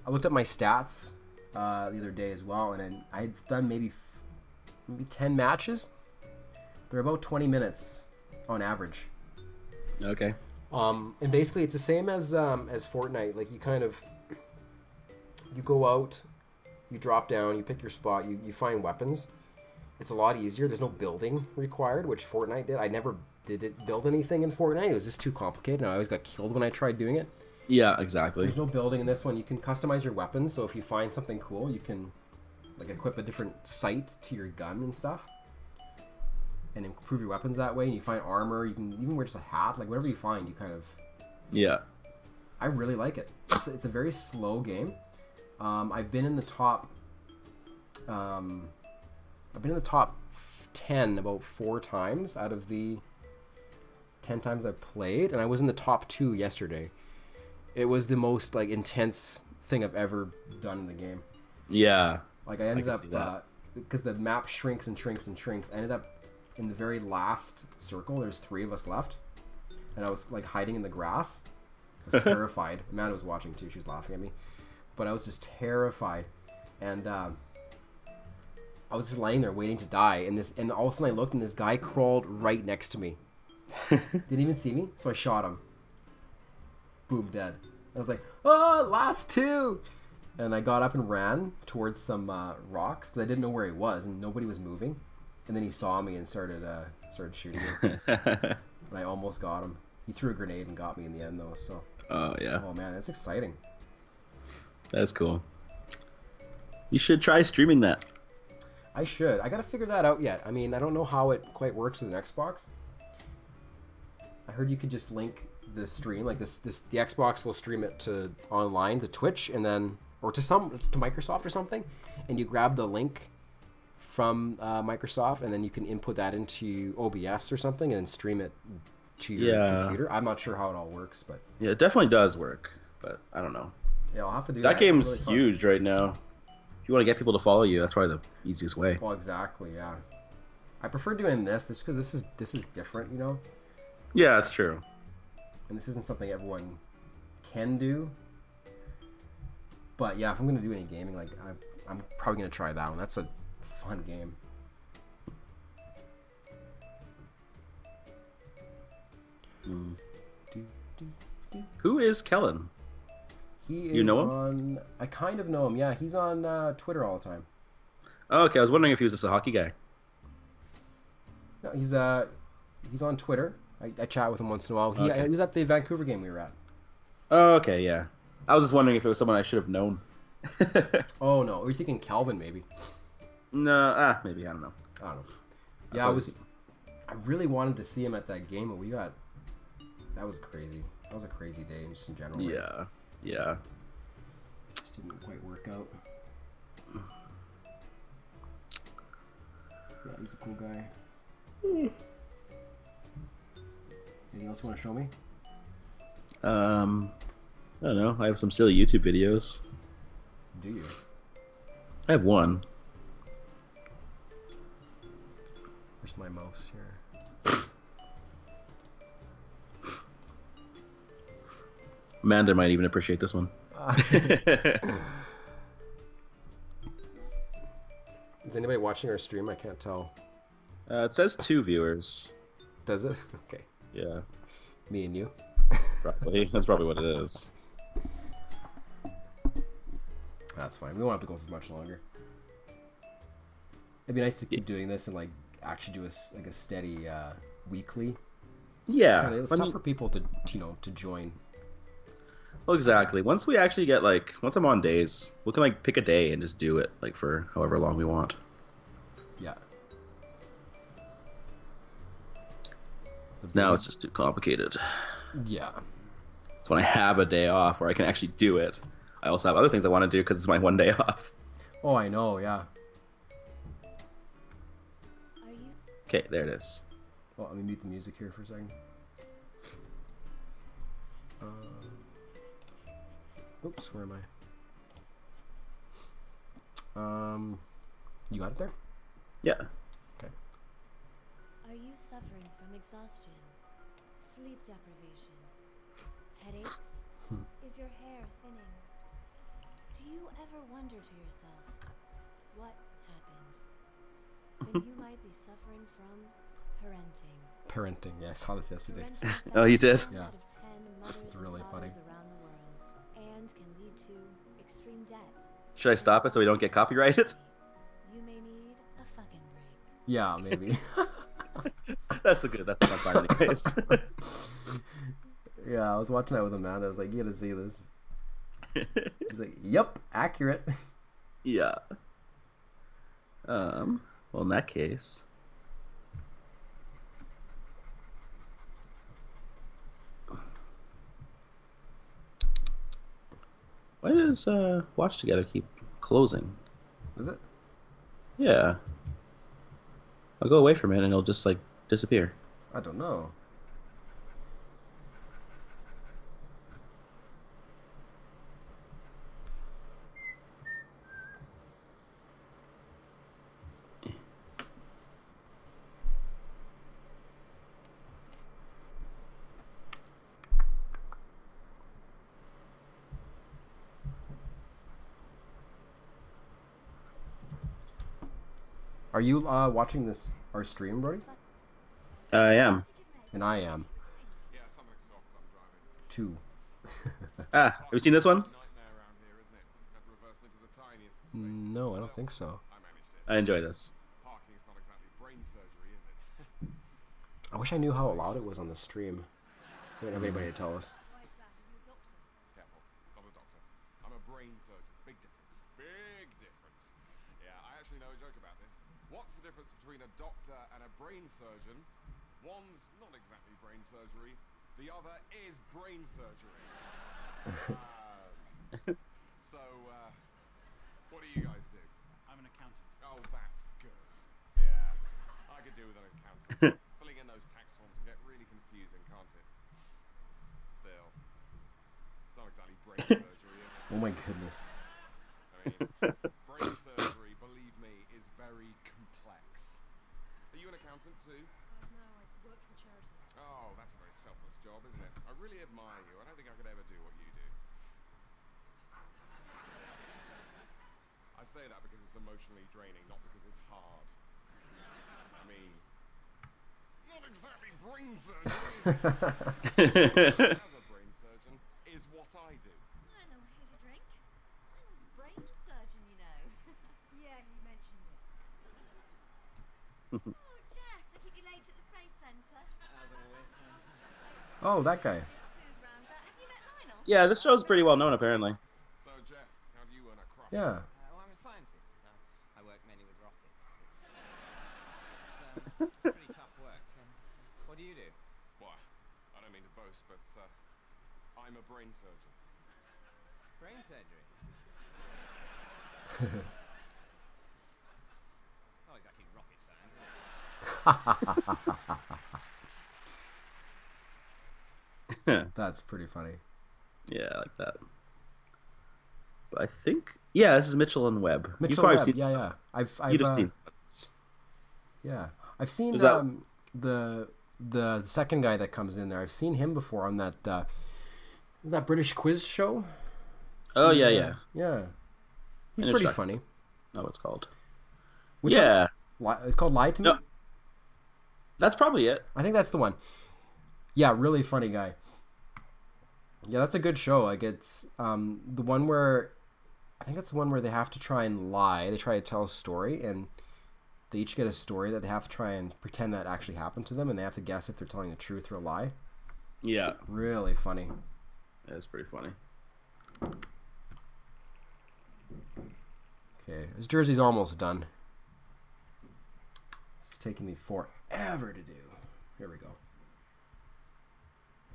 I looked at my stats uh, the other day as well, and then I'd done maybe f- maybe ten matches. They're about twenty minutes on average. Okay. Um, and basically, it's the same as um, as Fortnite. Like you kind of you go out, you drop down, you pick your spot, you, you find weapons. It's a lot easier. There's no building required, which Fortnite did. I never did it build anything in Fortnite. It was just too complicated, and I always got killed when I tried doing it. Yeah, exactly. There's no building in this one. You can customize your weapons, so if you find something cool, you can like equip a different sight to your gun and stuff, and improve your weapons that way. And you find armor. You can even wear just a hat, like whatever you find, you kind of Yeah. I really like it. It's a, it's a very slow game. Um, I've been in the top. Um, I've been in the top ten about four times out of the ten times I've played, and I was in the top two yesterday. It was the most like intense thing I've ever done in the game. Yeah. Like I ended can up that. uh, because the map shrinks and shrinks and shrinks. I ended up in the very last circle. There's three of us left, and I was like hiding in the grass. I was *laughs* terrified. Amanda was watching too. She was laughing at me. but I was just terrified, and um, I was just laying there waiting to die, and this, and all of a sudden I looked, and this guy crawled right next to me. *laughs* Didn't even see me, so I shot him. Boom, dead. I was like, oh, last two. And I got up and ran towards some uh, rocks because I didn't know where he was, and nobody was moving. And then he saw me and started uh, started shooting me, *laughs* and I almost got him. He threw a grenade and got me in the end, though. So, oh yeah, oh man, that's exciting. that's cool. You should try streaming that. I should. I gotta figure that out yet. I mean, I don't know how it quite works with an Xbox. I heard you could just link the stream, like this, this the Xbox will stream it to online, the Twitch, and then or to some to Microsoft or something, and you grab the link from uh, Microsoft, and then you can input that into OBS or something, and then stream it to your Yeah. computer. I'm not sure how it all works, but Yeah, it definitely does work, but I don't know. yeah, I'll have to do That that. game's really huge right now. If you want to get people to follow you, that's probably the easiest way. Well, exactly. Yeah, I prefer doing this just because this is this is different, you know. Yeah, that's true. and this isn't something everyone can do. But yeah, if I'm gonna do any gaming, like I, I'm probably gonna try that one. That's a fun game. Mm. Do, do, do. Who is Kellen? He is You know him? on. I kind of know him. Yeah, he's on uh, Twitter all the time. Oh, okay, I was wondering if he was just a hockey guy. No, he's uh, he's on Twitter. I, I chat with him once in a while. He, Okay. he was at the Vancouver game we were at. Oh, okay, yeah. I was just wondering if it was someone I should have known. *laughs* Oh no, were you thinking Calvin maybe? no, ah, maybe I don't know. I don't know. Yeah, I was. I really wanted to see him at that game, but we got. That was crazy. That was a crazy day, just in general. right? Yeah, yeah. Just didn't quite work out. *sighs* Yeah, he's a cool guy. Anything else you want to show me? Um, I don't know. I have some silly YouTube videos. Do you? I have one. Where's my mouse here? Amanda might even appreciate this one. Uh, *laughs* is anybody watching our stream? I can't tell. Uh, it says two viewers. Does it? *laughs* Okay. Yeah, Me and you. probably. That's probably what it is. That's fine. We won't have to go for much longer. It'd be nice to keep doing this and like actually do a s- like a steady uh, weekly. Yeah, Kinda, it's I tough mean- for people to you know to join. well, exactly. Once we actually get like, once I'm on days, we can like pick a day and just do it like for however long we want. Now it's just too complicated. yeah. So when I have a day off where I can actually do it, I also have other things I want to do because it's my one day *laughs* off. Oh, I know. Yeah. Are you? Okay, there it is. Well, let me mute the music here for a second. Um, oops, where am I? Um, you got it there? Yeah. Are you suffering from exhaustion, sleep deprivation, headaches? Hmm. Is your hair thinning? Do you ever wonder to yourself what happened? Then you might be suffering from parenting. Parenting. Yeah, I saw this yesterday. *laughs* Oh, you did? Yeah. out of 10 mothers It's really funny. around the world and can lead to extreme debt. Should I stop it so we don't get copyrighted? You may need a fucking break. Yeah, maybe. *laughs* *laughs* that's a good. That's a fun part, *laughs* anyways. *laughs* yeah, I was watching that with Amanda. I was like, you gotta see this. She's like, yep, accurate. yeah. Um. Well, in that case, why does uh, Watch Together keep closing? Is it? Yeah. I'll go away from it and it'll just like disappear. I don't know. Are you uh, watching this our stream, Brody? I am. And I am Yeah, something soft I'm driving. too. Ah, have you seen this one? Nightmare around here, isn't it? Have to reverse into the tiniest of spaces. No, I don't think so. I. I enjoy this. Parking's not exactly brain surgery, is it? I wish I knew how loud it was on the stream. We don't have anybody to tell us. Careful, not a doctor. I'm a brain surgeon. Big difference. Big difference. Yeah, I actually know a joke about this. What's the difference between a doctor and a brain surgeon? One's not exactly brain surgery. The other is brain surgery. *laughs* Um, so, uh, what do you guys do? I'm an accountant. Oh, that's good. Yeah, I could do with an accountant. *laughs* Filling in those tax forms can get really confusing, can't it? Still, it's not exactly brain *laughs* surgery, is it? Oh my goodness. I mean, brain surgery, believe me, is very complex. Are you an accountant too? No, I work for charity. Oh, that's a very selfless job, isn't it? I really admire you. I don't think I could ever do what you do. I say that because it's emotionally draining, not because it's hard. I mean, it's not exactly brain surgery. *laughs* As a brain surgeon, is what I do. I know how to drink. I was a brain surgeon, you know. *laughs* yeah, he mentioned it. *laughs* oh, Jeff, they keep you late at the Space Centre. Oh, that guy. Food rounder. Have you met Lionel? Yeah, this show's pretty well known apparently. So, Jeff, how do you earn a crust? Yeah. Uh, well, I'm a scientist. Uh, I work mainly with rockets. It's, it's um, pretty *laughs* tough work. Um, what do you do? Why? I don't mean to boast, but uh, I'm a brain surgeon. Brain surgery. *laughs* oh, exactly rocket science. *laughs* is it? *laughs* That's pretty funny. Yeah, I like that. But I think yeah, this is Mitchell and Webb. You've Mitchell probably Webb, seen, yeah, yeah. I've, I've you'd have uh, seen. Yeah, I've seen that- um, the the second guy that comes in there. I've seen him before on that uh, that British quiz show. Oh yeah, yeah. Yeah, he's pretty funny. Know what it's called. Which yeah, one? It's called "Lie to Me." No. that's probably it. I think that's the one. Yeah, really funny guy. Yeah, that's a good show. Like it's um, the one where I think that's the one where they have to try and lie. They try to tell a story, and they each get a story that they have to try and pretend that actually happened to them, and they have to guess if they're telling the truth or a lie. Yeah, Really funny. it's pretty funny. Okay, this jersey's almost done. This is taking me forever to do. Here we go.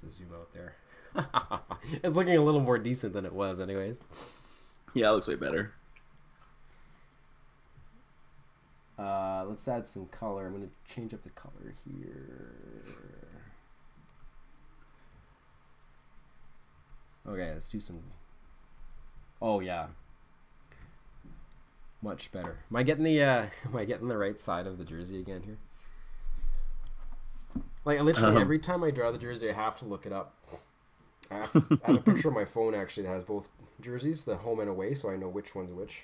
Let's zoom out there. *laughs* it's looking a little more decent than it was, anyways. Yeah, it looks way better. Uh, let's add some color. I'm gonna change up the color here. Okay, let's do some. Oh yeah, much better. Am I getting the uh, *laughs* am I getting the right side of the jersey again here? Like literally Um. every time I draw the jersey, I have to look it up. I have, I have a picture on my phone actually that has both jerseys, the home and away, so I know which one's which.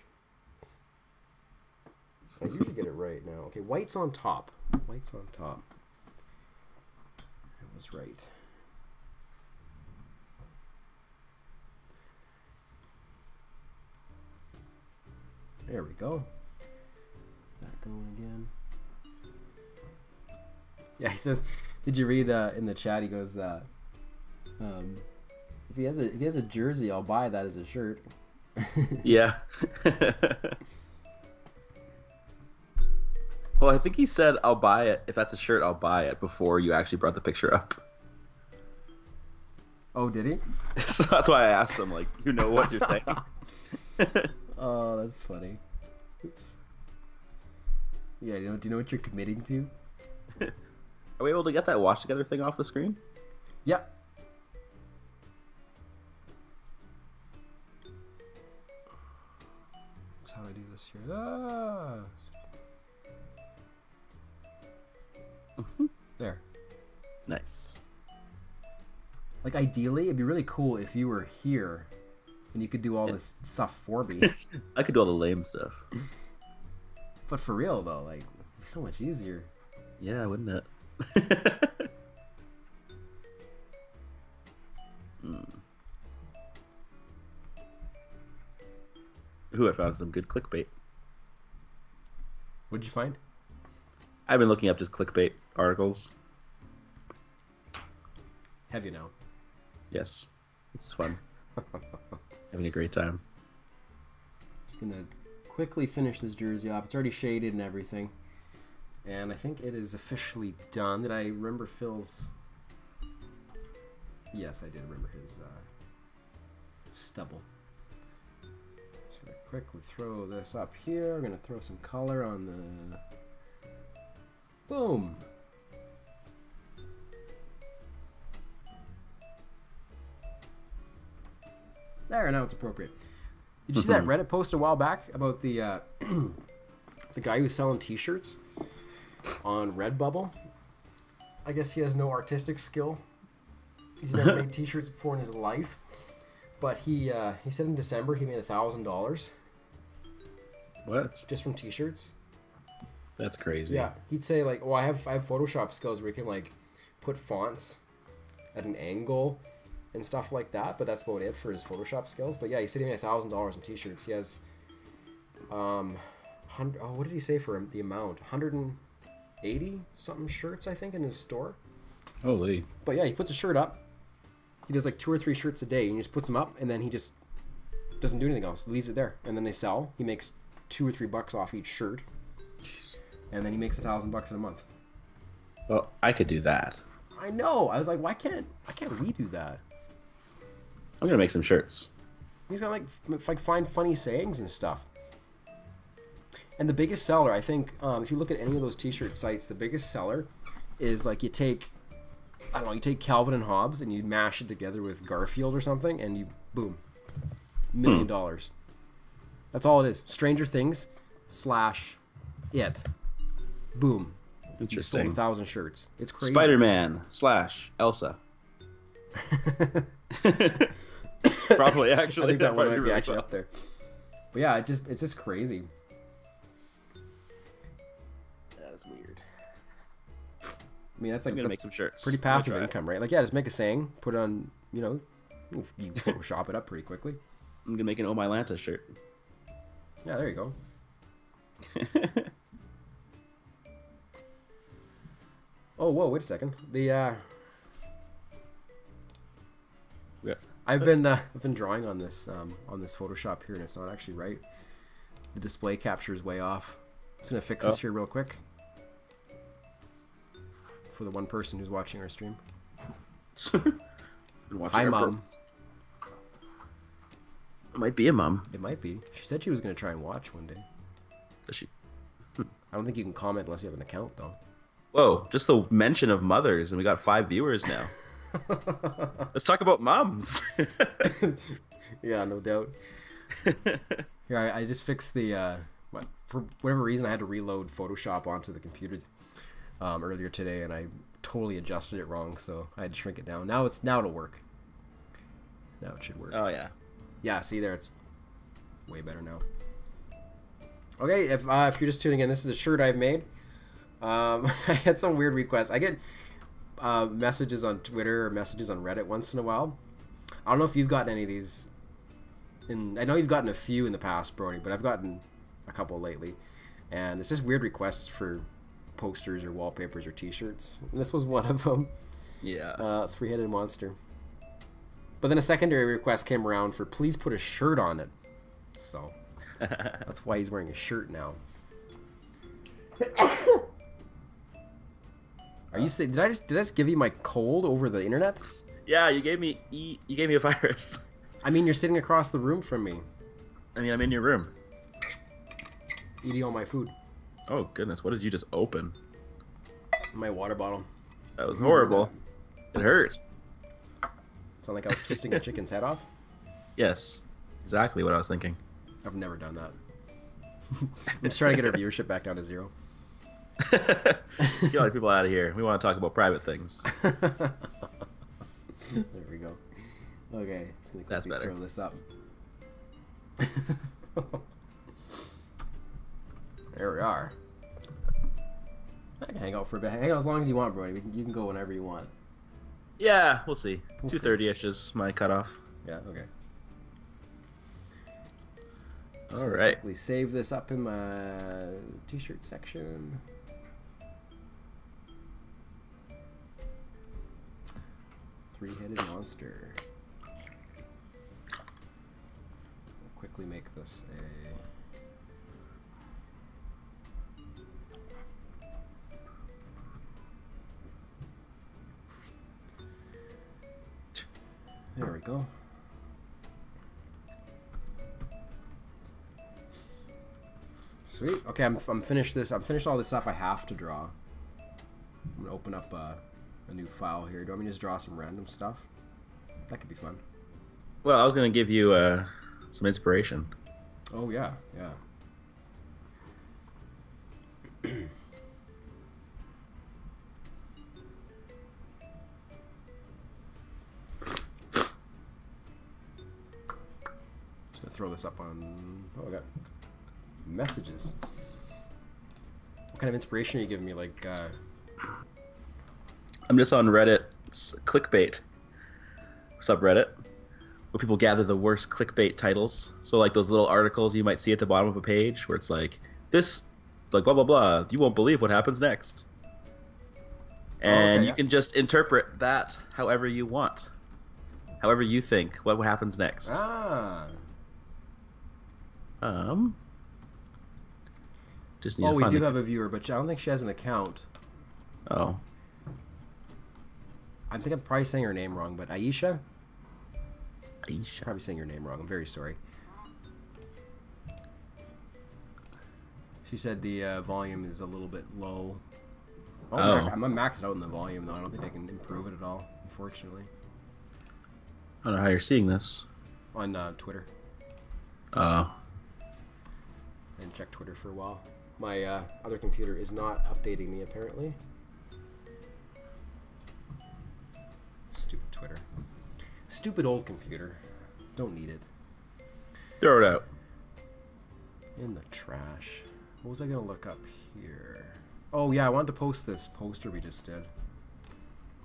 I usually get it right now. Okay, white's on top. White's on top. It was right. There we go. That going again. Yeah, he says. Did you read uh, in the chat? He goes, uh, um, "If he has a if he has a jersey, I'll buy that as a shirt." *laughs* Yeah. *laughs* well, I think he said, "I'll buy it if that's a shirt. I'll buy it." Before you actually brought the picture up, Oh, did he? *laughs* so that's why I asked him, like, "You know what you're saying?" Oh, that's funny. Oops. Yeah, you know, do you know what you're committing to? Are we able to get that wash together thing off the screen? Yep. How do I do this here. Ah. There. Nice. Like ideally, it'd be really cool if you were here and you could do all this stuff for me. *laughs* I could do all the lame stuff. But for real though, like so much easier. Yeah, wouldn't it? Hmm. Ooh, I found some good clickbait. What'd you find? I've been looking up just clickbait articles. Have you now? Yes, it's fun. *laughs* Having a great time. Just gonna quickly finish this jersey off. It's already shaded and everything. And I think it is officially done. Did I remember Phil's? Yes, I did remember his uh, stubble. Just gonna quickly throw this up here. I'm gonna throw some color on the. Boom. There, now it's appropriate. Did you see that Reddit post a while back about the uh, *clears throat* the guy who's selling T-shirts on Redbubble? I guess he has no artistic skill. He's never *laughs* made T-shirts before in his life, but he uh, he said in December he made a thousand dollars What? just from T-shirts. That's crazy. Yeah, he'd say like, "Well, I have I have Photoshop skills where you can like put fonts at an angle and stuff like that." But that's about it for his Photoshop skills. But yeah, he said he made a thousand dollars in T-shirts. He has, um, hundred. Oh, what did he say for him? The amount? Hundred and eighty something shirts, I think, in his store. Holy. But yeah, he puts a shirt up. He does like two or three shirts a day, and he just puts them up, and then he just doesn't do anything else. Leaves it there, and then they sell. He makes two or three bucks off each shirt, and then he makes a thousand bucks in a month. Well, I could do that. I know. I was like, why can't why can't we do that? I'm gonna make some shirts. He's got like f- like find funny sayings and stuff. And the biggest seller, I think, um, if you look at any of those T-shirt sites, the biggest seller is like you take, I don't know, you take Calvin and Hobbes and you mash it together with Garfield or something, and you boom, million dollars. That's all it is. Stranger Things slash it, boom. Interesting. You sold a thousand shirts. It's crazy. Spider-Man slash Elsa. *laughs* Probably actually. *laughs* I think that one might be really actually up there. But yeah, it just it's just crazy. I mean, that's like that's make some shirts. pretty passive income, right? Like, yeah, just make a saying, put it on, you know, you Photoshop it up pretty quickly. *laughs* I'm gonna make an Oh My Lanta shirt. Yeah, there you go. *laughs* Oh, whoa, wait a second. The uh, Yeah. I've been uh, I've been drawing on this um, on this Photoshop here, and it's not actually right. The display capture is way off. Just gonna fix this Oh. here real quick for the one person who's watching our stream. *laughs* Watching Hi, our mom. pro- Might be a mom. It might be. She said she was gonna try and watch one day. Does she? *laughs* I don't think you can comment unless you have an account, though. Whoa! Just the mention of mothers, and we got five viewers now. *laughs* Let's talk about moms. Yeah, no doubt. Here, I, I just fixed the. Uh, what- for whatever reason, I had to reload Photoshop onto the computer um, earlier today, and I totally adjusted it wrong, so I had to shrink it down. Now it's now it'll work. Now it should work. oh yeah. Yeah, see there, it's way better now. Okay, if uh, if you're just tuning in, this is a shirt I've made. Um, *laughs* I had some weird requests. I get uh, messages on Twitter or messages on Reddit once in a while. I don't know if you've gotten any of these. And I know you've gotten a few in the past, Brody, but I've gotten a couple lately, and it's just weird requests for posters or wallpapers or T-shirts. And this was one of them Yeah. uh, three-headed monster. But then a secondary request came around for please put a shirt on it. So *laughs* that's why he's wearing a shirt now. Are you saying? Did I just did I just give you my cold over the internet? yeah. You gave me e- you gave me a virus. I mean, you're sitting across the room from me, I mean, I'm in your room. eating all my food, Oh goodness, what did you just open? my water bottle. That was horrible. It hurt. Sound like I was twisting a chicken's head off. Yes, exactly what I was thinking. I've never done that. I'm just trying to get our viewership back down to zero. Get all the people out of here. We want to talk about private things. There we go. Okay, just gonna That's better. throw this up. *laughs* There we are. I can hang out for a bit. Hang out as long as you want, Brody. We can, you can go whenever you want. Yeah, we'll see. We'll Two thirty ish is my cutoff. Yeah, okay. All right. We save this up in my t-shirt section. Three-headed monster. We'll quickly make this a. There we go. Sweet. Okay, I'm, I'm finished this. I'm finished all the stuff I have to draw. I'm gonna open up uh, a new file here. Do I want me to just draw some random stuff? That could be fun. Well, I was gonna give you uh, some inspiration. Oh yeah, yeah. Throw this up on. Oh, I got messages. What kind of inspiration are you giving me? Like, uh, I'm just on Reddit, it's clickbait subreddit, where people gather the worst clickbait titles. So like those little articles you might see at the bottom of a page, where it's like this, like blah blah blah. You won't believe what happens next. And okay. you can just interpret that however you want, however you think what happens next. ah, Um, just need oh, we do the- have a viewer, but I don't think she has an account. Oh, I think I'm probably saying her name wrong, but Aisha. Aisha. Probably saying your name wrong. I'm very sorry. She said the uh, volume is a little bit low. Oh, Oh. I'm maxed out in the volume though. I don't think I can improve it at all, unfortunately. I don't know how you're seeing this. On uh, Twitter, Oh, Didn't check Twitter for a while. My uh, other computer is not updating me apparently. Stupid Twitter. Stupid old computer. Don't need it. throw it out. In the trash. What was I gonna look up here? Oh yeah, I wanted to post this poster we just did.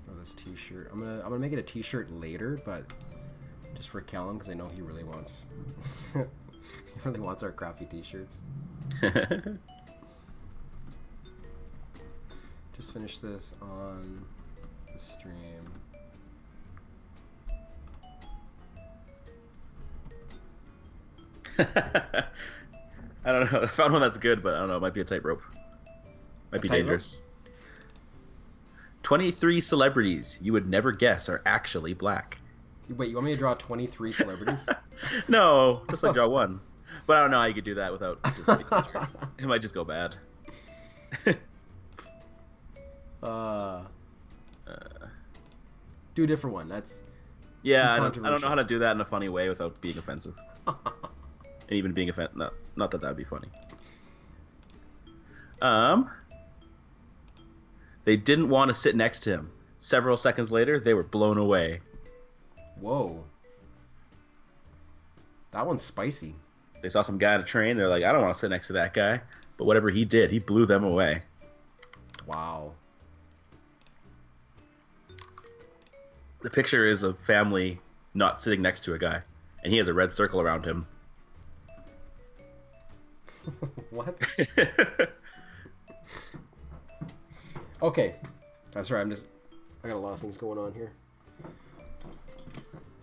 Or this T-shirt. I'm gonna I'm gonna make it a T-shirt later, but just for Kellen because I know he really wants *laughs* *laughs* he really wants our crappy T-shirts. *laughs* Just finish this on the stream. *laughs* I don't know. I found one that's good, but I don't know. It might be a tightrope. Might be dangerous. 23 celebrities you would never guess are actually black. Wait, you want me to draw 23 celebrities? *laughs* No, just like draw one. But I don't know how you could do that without. *laughs* Just it might just go bad. *laughs* uh, do a different one. That's Yeah, I don't, I don't know how to do that in a funny way without being offensive. and even being offensive. Not, not that that'd be funny. Um, they didn't want to sit next to him. Several seconds later, they were blown away. Whoa. That one's spicy. They saw some guy on a train. They're like, I don't want to sit next to that guy. But whatever he did, he blew them away. Wow. The picture is a family not sitting next to a guy, and he has a red circle around him. *laughs* what? *laughs* Okay. I'm sorry, I'm just. I got a lot of things going on here.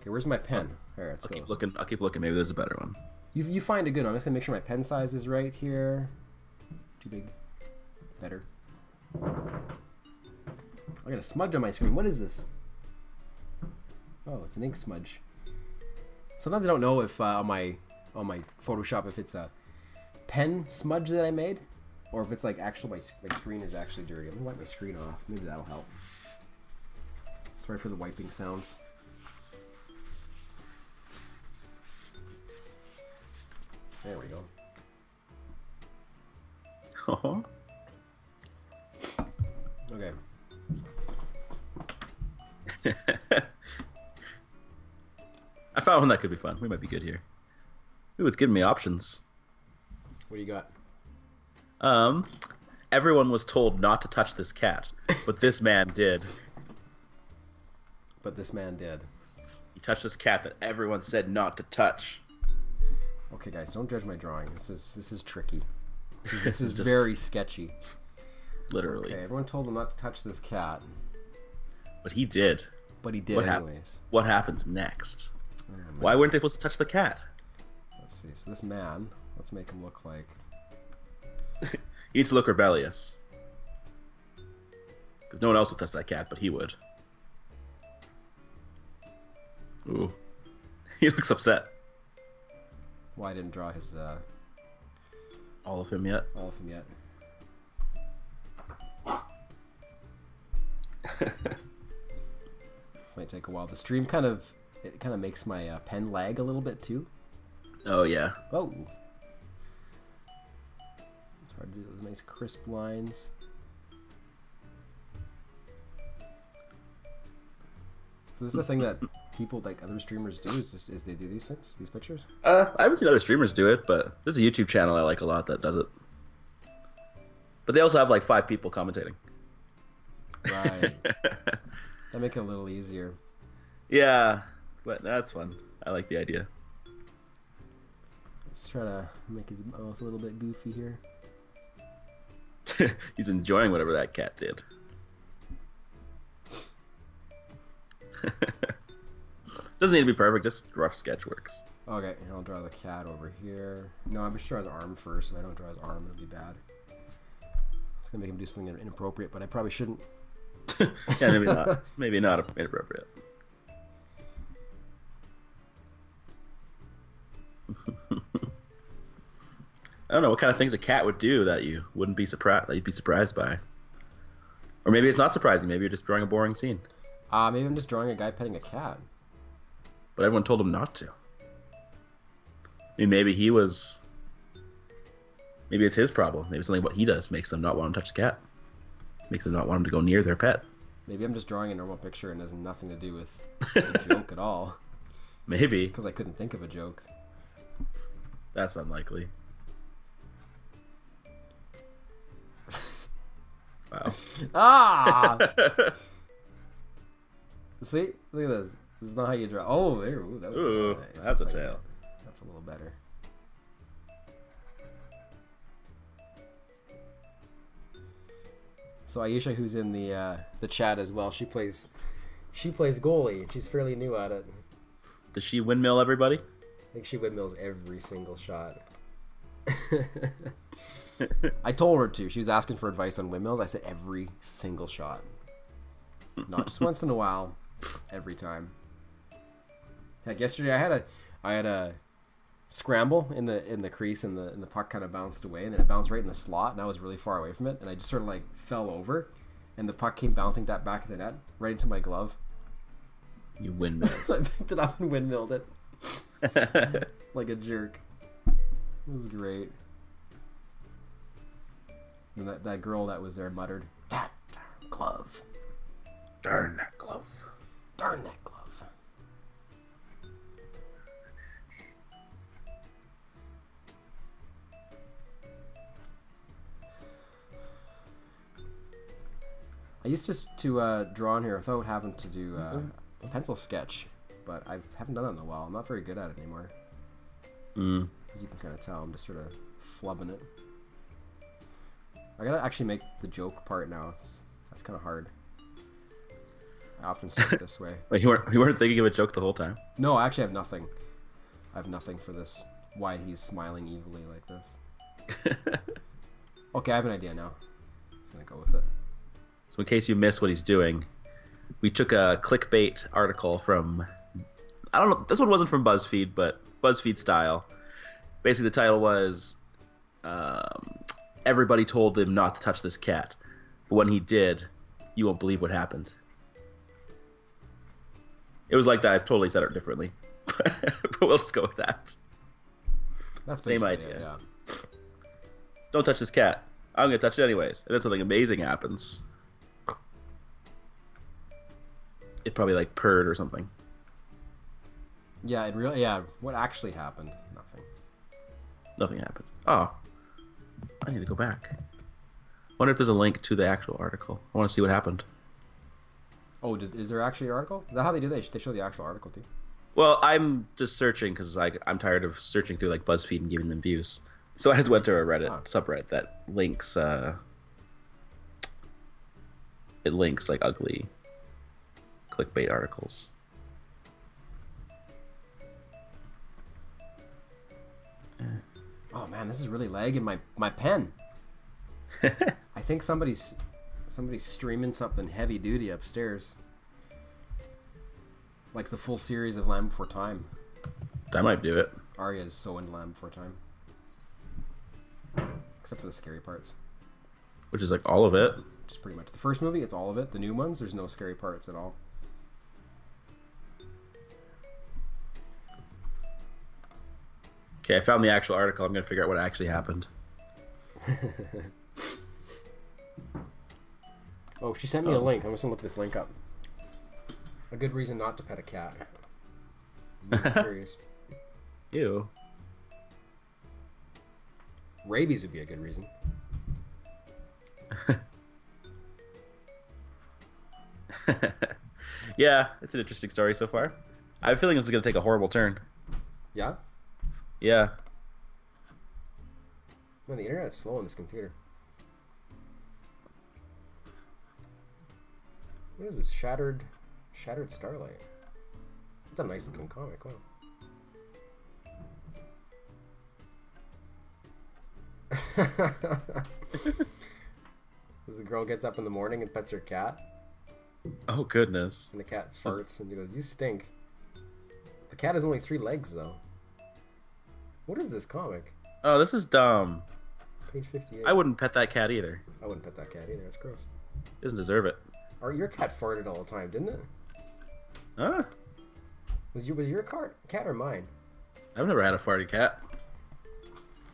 Okay, where's my pen? Alright, let's I'll go. keep looking. I'll keep looking. Maybe there's a better one. You, you find a good one. I'm just gonna make sure my pen size is right here. Too big. Better. I got a smudge on my screen. What is this? Oh, it's an ink smudge. Sometimes I don't know if uh, on my on my Photoshop if it's a pen smudge that I made, or if it's like actual my, my screen is actually dirty. I'm gonna wipe my screen off. Maybe that'll help. Sorry for the wiping sounds. There we go. *laughs* Okay. *laughs* I found one that could be fun. We might be good here. Ooh, it's giving me options. What do you got? Um, everyone was told not to touch this cat, but this man did. But this man did. He touched this cat that everyone said not to touch. Okay, guys, don't judge my drawing. This is this is tricky. This is, this *laughs* is Just- very sketchy. Literally. Okay, everyone told him not to touch this cat, But he did. but he did What hap- What happens next? Oh. Why weren't they supposed to touch the cat? Let's see. So this man, let's make him look like. *laughs* He needs to look rebellious. Because no one else would touch that cat, but he would. Ooh. *laughs* He looks upset. Why I didn't draw his uh, All of him yet? all of him yet. *laughs* Might take a while. The stream kind of it kind of makes my uh, pen lag a little bit too. oh, yeah. Oh, it's hard to do those nice crisp lines. This is the thing that *laughs* people like other streamers do is just is they do these things, these pictures. Uh, I haven't seen other streamers do it, but there's a YouTube channel I like a lot that does it. But they also have like five people commentating. Right. *laughs* that make it a little easier. yeah, but that's fun. I like the idea. Let's try to make his mouth a little bit goofy here. *laughs* He's enjoying whatever that cat did. *laughs* Doesn't need to be perfect, just rough sketch works. Okay, and I'll draw the cat over here. No, I'm just draw his arm first. If I don't draw his arm, it'll be bad. It's gonna make him do something inappropriate, but I probably shouldn't. *laughs* yeah, maybe not. *laughs* Maybe not inappropriate. *laughs* I don't know what kind of things a cat would do that you wouldn't be surprised that you'd be surprised by. Or maybe it's not surprising. Maybe you're just drawing a boring scene. Uh, maybe I'm just drawing a guy petting a cat. But everyone told him not to. I mean, maybe he was. Maybe it's his problem. Maybe something what he does makes them not want to touch the cat. Makes them not want him to go near their pet. Maybe I'm just drawing a normal picture and has nothing to do with *laughs* a joke at all. Maybe. Because I couldn't think of a joke. That's unlikely. *laughs* Wow. Ah! *laughs* See? Look at this. This is not how you draw. Oh, there. Ooh, that was Ooh, nice. that's a like tail. That's a little better. So Aisha, who's in the uh, the chat as well, she plays she plays goalie. She's fairly new at it. Does she windmill everybody? I think she windmills every single shot. *laughs* I told her to. She was asking for advice on windmills. I said every single shot, not just once in a while, every time. Heck, yesterday I had a I had a scramble in the in the crease and the and the puck kind of bounced away and then it bounced right in the slot and I was really far away from it and I just sort of like fell over and the puck came bouncing that back of the net right into my glove. You windmilled. *laughs* I picked it up and windmilled it *laughs* like a jerk. It was great. And that, that girl that was there muttered, That darn glove. Darn that glove. Darn that glove. I used to, to uh, draw on here without having to do uh, a pencil sketch, but I haven't done that in a while. I'm not very good at it anymore. Mm. As you can kind of tell, I'm just sort of flubbing it. I gotta actually make the joke part now. It's that's kind of hard. I often start *laughs* this way. Wait, you weren't you weren't thinking of a joke the whole time? No, I actually have nothing. I have nothing for this. Why he's smiling evilly like this. *laughs* Okay, I have an idea now. I'm just gonna go with it. So in case you missed what he's doing, we took a clickbait article from I don't know this one wasn't from BuzzFeed, but BuzzFeed style. Basically the title was um, everybody told him not to touch this cat. But when he did, you won't believe what happened. It was like that. I've totally said it differently. *laughs* but we'll just go with that. That's the Same idea. It, yeah. Don't touch this cat. I'm gonna touch it anyways. And then something amazing happens. It probably like purred or something. Yeah, it really. Yeah, what actually happened? Nothing. Nothing happened. Oh. I need to go back. Wonder if there's a link to the actual article. I want to see what happened. Oh, did, is there actually an article? Is that how they do? They they show the actual article too. Well, I'm just searching because like I'm tired of searching through like BuzzFeed and giving them views. So I just went to a Reddit Huh. subreddit that links. uh It links like ugly clickbait articles. Oh man, this is really lagging my my pen. *laughs* I think somebody's somebody's streaming something heavy duty upstairs. Like the full series of Land Before Time. That might do it. Arya is so into Land Before Time. Except for the scary parts. Which is like all of it. Which is pretty much the first movie, it's all of it. The new ones, there's no scary parts at all. Okay, I found the actual article. I'm gonna figure out what actually happened. *laughs* Oh, she sent me a Oh. link. I'm just gonna look this link up. A good reason not to pet a cat. I'm *laughs* curious. Ew. Rabies would be a good reason. *laughs* yeah, it's an interesting story so far. I have a feeling this is gonna take a horrible turn. Yeah? Yeah. Man, the internet's slow on this computer. What is this? Shattered, Shattered Starlight. It's a nice looking comic. Wow. *laughs* As the girl gets up in the morning and pets her cat, Oh goodness. and the cat farts, and he goes, "You stink." The cat has only three legs, though. What is this comic? Oh, this is dumb. Page fifty-eight. I wouldn't pet that cat either. I wouldn't pet that cat either. That's gross. Doesn't deserve it. Or your cat farted all the time, didn't it? Huh? Was your was your cat cat or mine? I've never had a farting cat.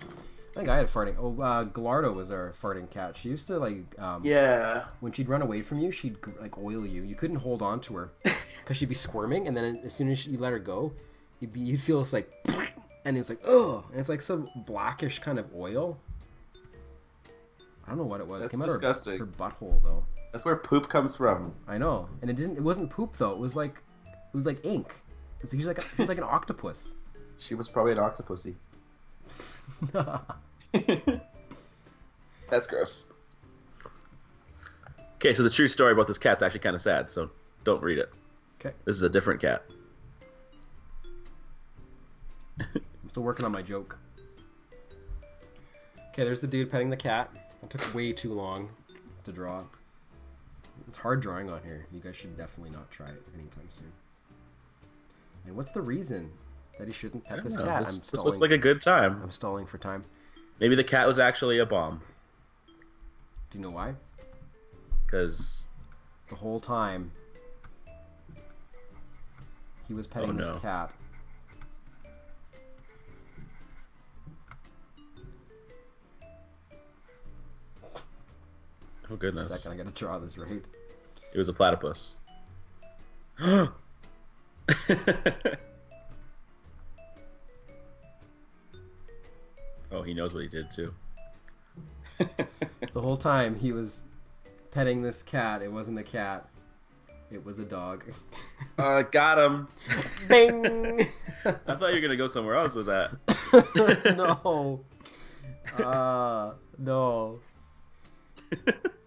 I think I had a farting. Oh, uh, Gallardo was our farting cat. She used to like, um, Yeah. when she'd run away from you, she'd like oil you. You couldn't hold on to her *laughs* because she'd be squirming, and then as soon as you let her go, you'd be you'd feel this like, *laughs* and it's like ugh, and it's like some blackish kind of oil. I don't know what it was. That's it came out of her- disgusting. her butthole though. That's where poop comes from. I know, and it didn't. It wasn't poop though. It was like, it was like ink. It was, he was like a, he was like an octopus. *laughs* She was probably an octopusy. *laughs* That's gross. Okay, so the true story about this cat's actually kind of sad, so don't read it. Okay, This is a different cat. I'm still working on my joke. Okay, there's the dude petting the cat. It took way too long to draw. It's hard drawing on here. You guys should definitely not try it anytime soon. And what's the reason that he shouldn't pet this Yeah, cat? this, I'm this looks like a good time. I'm stalling for time. Maybe the cat was actually a bomb, Do you know why? because The whole time he was petting Oh, this cat. Oh goodness, Second, I gotta draw this right. it was a platypus. *gasps* oh, he knows what he did too. *laughs* The whole time he was petting this cat. It wasn't a cat. It was a dog. *laughs* Uh, got him. Bing! *laughs* I thought you were gonna go somewhere else with that. no. Uh, no.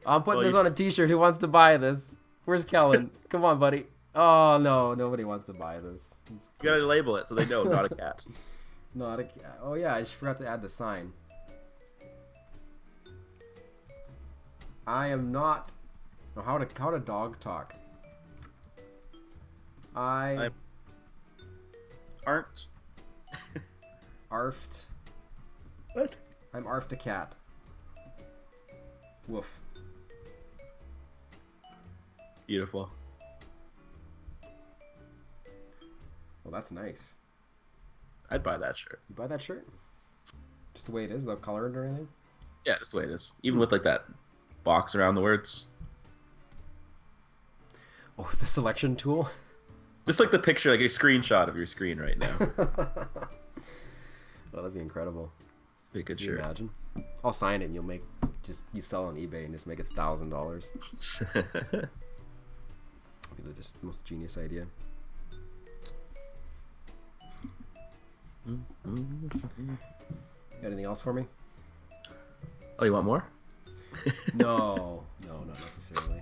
I'm putting Well, this on a t-shirt. Who wants to buy this? Where's Kellen? *laughs* Come on, buddy. Oh, no. Nobody wants to buy this. You gotta label it so they know not a cat. *laughs* Not a cat. Oh, yeah. I just forgot to add the sign. I am not... Oh, how to how to dog talk? I I'm- Aren't *laughs* arfed. what? I'm arfed a cat. Woof. Beautiful. Well, that's nice. I'd buy that shirt. You buy that shirt? Just the way it is, without color or anything? Yeah, just the way it is. Even with like that box around the words. Oh, the selection tool? Just like the picture, like a screenshot of your screen right now. *laughs* Oh, that'd be incredible. Be a good Can you shirt. imagine? I'll sign it and you'll make just you sell on eBay and just make a thousand dollars. *laughs* Be the just most genius idea. Got anything else for me? oh, you want more? *laughs* No, no, not necessarily.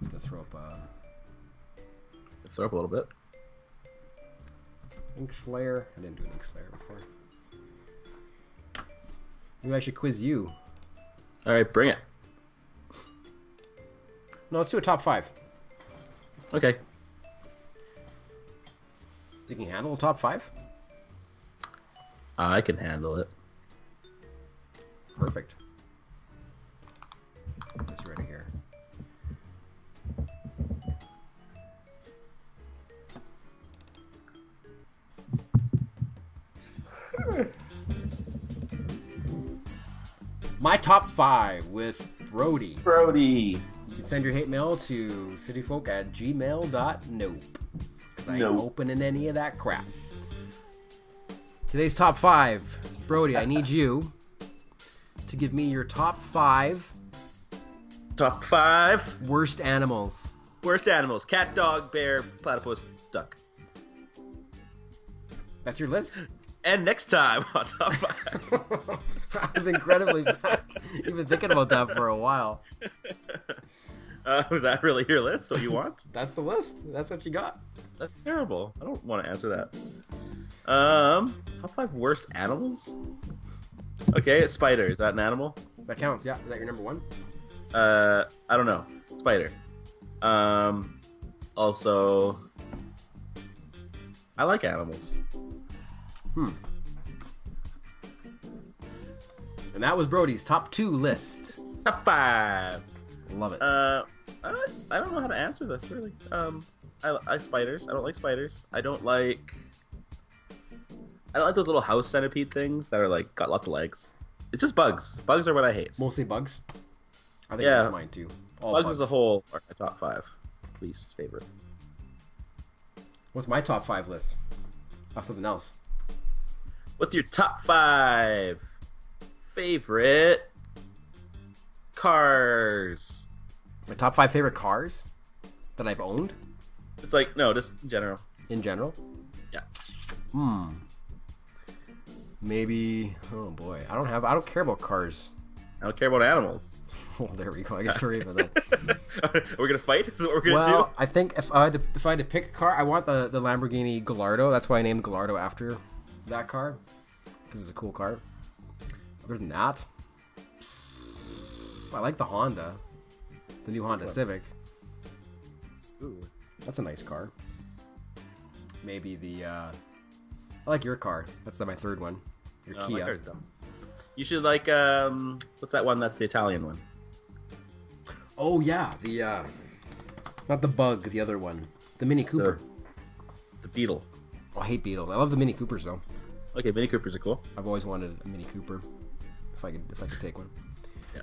Just gonna throw up uh, Throw up a little bit. Ink Slayer. I didn't do an Ink Slayer before. Maybe I should quiz you. All right, bring it. No, let's do a top five. Okay. You can handle a top five? I can handle it. Perfect. Put this right here. My top five with Brody. Brody. Can send your hate mail to cityfolk at gmail.nope. 'Cause I ain't Nope. opening any of that crap. Today's top five. Brody, I need you *laughs* to give me your top five Top five worst animals. worst animals: cat, dog, bear, platypus, duck. That's your list? And next time *laughs* on top five. *laughs* I was incredibly fast. You've been thinking about that for a while. *laughs* uh, was that really your list? What you want? That's the list. That's what you got. That's terrible. I don't want to answer that. Um, top five worst animals. Okay, spider. Is that an animal? That counts. Yeah. Is that your number one? Uh, I don't know. Spider. Um, also, I like animals. Hmm. And that was Brody's top two list. Top five. Love it. Uh, I, don't, I don't know how to answer this really. Um, I, I spiders. I don't like spiders. I don't like. I don't like those little house centipede things that are like got lots of legs. It's just bugs. Bugs are what I hate. Mostly bugs. I think Yeah. that's mine too. All bugs, bugs as a whole are my top five. Least favorite. What's my top five list? Of something else. What's your top five favorite cars? My top five favorite cars that I've owned It's like no, just in general. in general. Yeah. Hmm. Maybe. Oh boy, I don't have. I don't care about cars. I don't care about animals. *laughs* Oh, there we go. I guess sorry about that. we're *laughs* gonna fight. *laughs* Is what we're gonna well, do? I think if I had to, if I had to pick a car, I want the the Lamborghini Gallardo. That's why I named Gallardo after that car because it's a cool car. Other than that, I like the Honda, the new Honda Civic. Ooh, that's a nice car. Maybe the uh, I like your car. That's my third one. Your Oh, Kia. You should like um, what's that one? That's the Italian one. Oh yeah, the uh, not the Bug, the other one, the Mini Cooper. The Beetle. Oh, I hate Beetles. I love the Mini Coopers though. Okay, Mini Coopers are cool. I've always wanted a Mini Cooper. If I could, if I could take one. Yeah.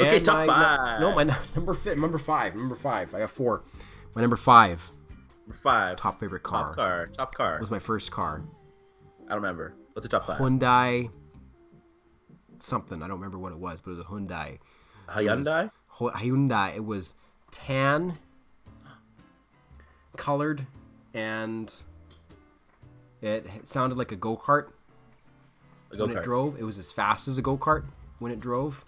Okay, top my, five. No, my *laughs* number fi- number five. Number five. I got four. My number five Number five. top favorite car, Top car. Top car. was my first car. I don't remember. What's the top five? Hyundai. Something I don't remember what it was, but it was a Hyundai. Hyundai. Hy- Hyundai. It was tan, colored, and it sounded like a go kart. When it drove. It was as fast as a go kart when it drove.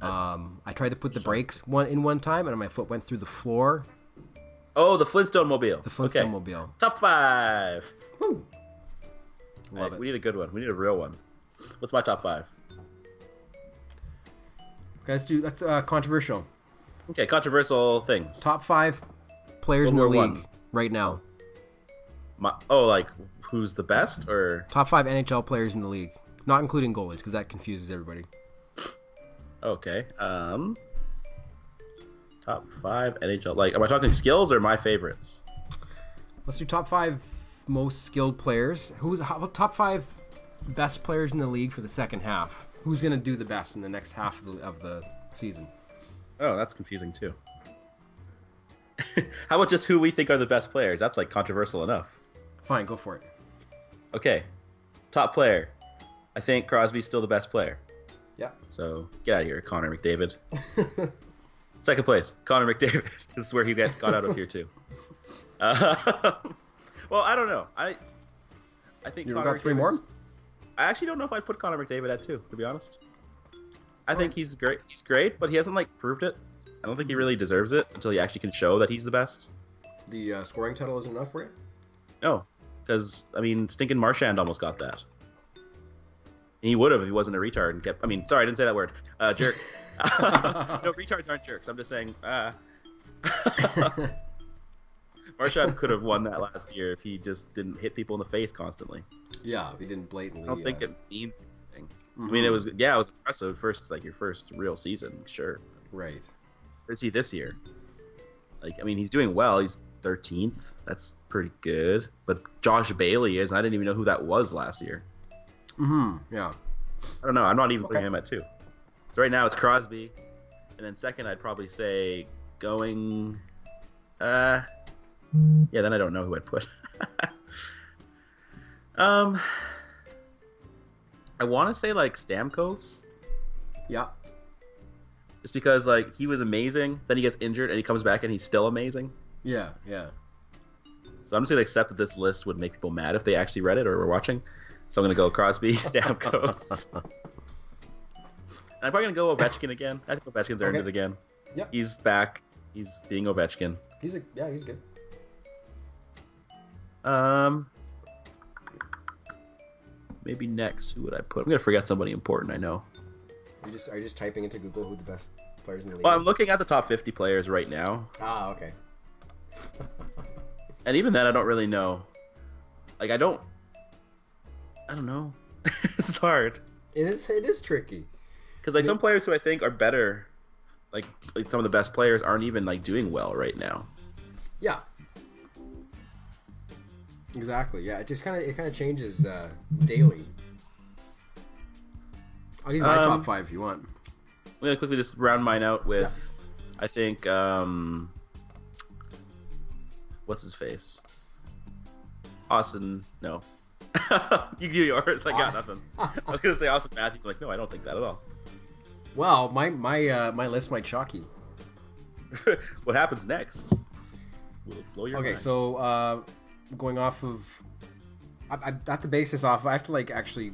Um, I tried to put the brakes one in one time, and my foot went through the floor. Oh, the Flintstone Mobile. The Flintstone okay. Mobile. Top five. Woo. Love Alright, it. We need a good one. We need a real one. What's my top five? Guys, do that's uh, controversial. Okay, controversial things. Top five players in the league one. right now. My, oh, like who's the best or Top five NHL players in the league, not including goalies, because that confuses everybody. okay. Um, top five NHL. Like, am I talking skills or my favorites? Let's do top five most skilled players. Who's top five best players in the league for the second half? Who's gonna do the best in the next half of the, of the season? Oh, that's confusing too. *laughs* How about just who we think are the best players? That's like controversial enough. Fine, go for it. Okay, top player, I think Crosby's still the best player. Yeah. So get out of here, Connor McDavid. *laughs* Second place, Connor McDavid. *laughs* this is where he got, got out of here too. *laughs* Uh, well, I don't know. I I think You Connor got three more? I actually don't know if I'd put Connor McDavid at two, to be honest. I think he's great. He's great, but he hasn't like proved it. I don't think he really deserves it until he actually can show that he's the best. The uh, scoring title isn't enough for you? No, because I mean, stinking Marchand almost got that. And he would have if he wasn't a retard and kept. I mean, sorry, I didn't say that word. Uh, jerk. *laughs* *laughs* no, retards aren't jerks. I'm just saying. Uh, *laughs* Marchand could have won that last year if he just didn't hit people in the face constantly. Yeah, if he didn't blatantly. I don't think uh, it means anything. I mhm. mean, it was yeah, it was impressive. First, it's like your first real season, sure. Right. Where's he this year? Like, I mean, he's doing well. He's 13th. That's pretty good. But Josh Bailey is. I didn't even know who that was last year. hmm Yeah. I don't know. I'm not even putting Okay. him at two. So right now it's Crosby, and then second I'd probably say going. Uh, yeah. Then I don't know who I'd put. *laughs* um, I want to say like Stamkos, Yeah. just because like he was amazing. Then he gets injured and he comes back and he's still amazing. Yeah. Yeah. So I'm just gonna accept that this list would make people mad if they actually read it or were watching. So I'm gonna go Crosby, *laughs* Stamkos. *laughs* and I'm probably gonna go Ovechkin again. I think Ovechkin's earned Okay. it again. Yep. He's back. He's being Ovechkin. He's a yeah. He's good. Um, maybe next. Who would I put? I'm gonna forget somebody important. I know. Are you just are you just typing into Google who the best players in the league? Well. I'm looking at the top 50 players right now, ah, okay. And even then, I don't really know. Like, I don't. I don't know. *laughs* it's hard. It is it is tricky. Because like some players who I think are better, like, like some of the best players aren't even like doing well right now. Yeah. Exactly. Yeah. It just kind of it kind of changes uh, daily. I'll give you my Um, top five if you want. I'm gonna quickly just round mine out with, I think, um, what's his face? Auston. No. *laughs* you do yours. I got nothing. I was gonna say Auston Matthews. I'm like, no, I don't think that at all. Well, my my uh, my list might shock you. *laughs* what happens next? Will blow your Okay, mind. so uh, going off of, I, I I have to base this off. I have to like actually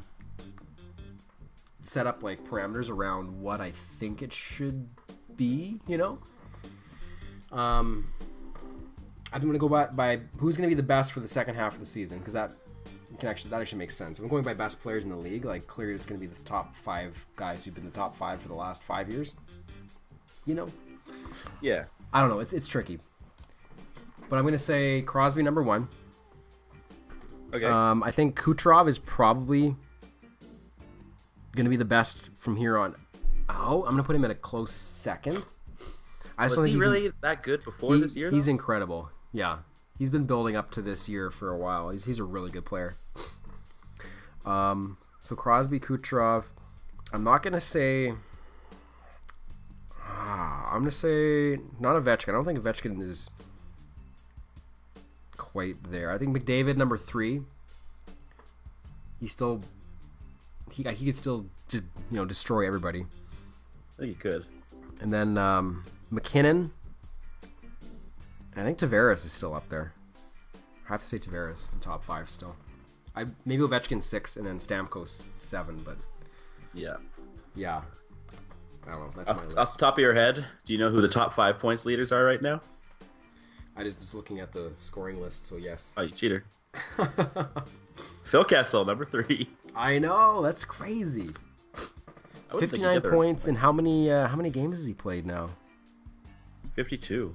set up like parameters around what I think it should be. You know. Um, I'm gonna go by, by who's gonna be the best for the second half of the season because that can actually that actually makes sense. I'm going by best players in the league, like clearly it's gonna be the top five guys who've been the top five for the last five years. You know, yeah, I don't know. It's it's tricky. But I'm gonna say Crosby number one. okay, Um, I think Kucherov is probably gonna be the best from here on out. I'm gonna put him at a close second. I was still think he you can- really that good before he- this year? He's though? incredible. Yeah, he's been building up to this year for a while. He's he's a really good player. Um, so Crosby, Kucherov. I'm not gonna say. Ah, I'm gonna say not Ovechkin. I don't think Ovechkin is quite there. I think McDavid number three. He still he he could still just you know destroy everybody. I think he could. And then um, MacKinnon. I think Tavares is still up there. I have to say Tavares in top five still. I maybe Ovechkin six and then Stamkos seven, but Yeah. yeah, I don't know. That's my Off, list. off the top of your head, do you know who the top five points leaders are right now? I just was looking at the scoring list, so yes. Oh, you cheater. *laughs* Phil Kessel, number three. I know that's crazy. I wouldn't think Fifty he'd nine get there. points, and how many uh, how many games has he played now? 52.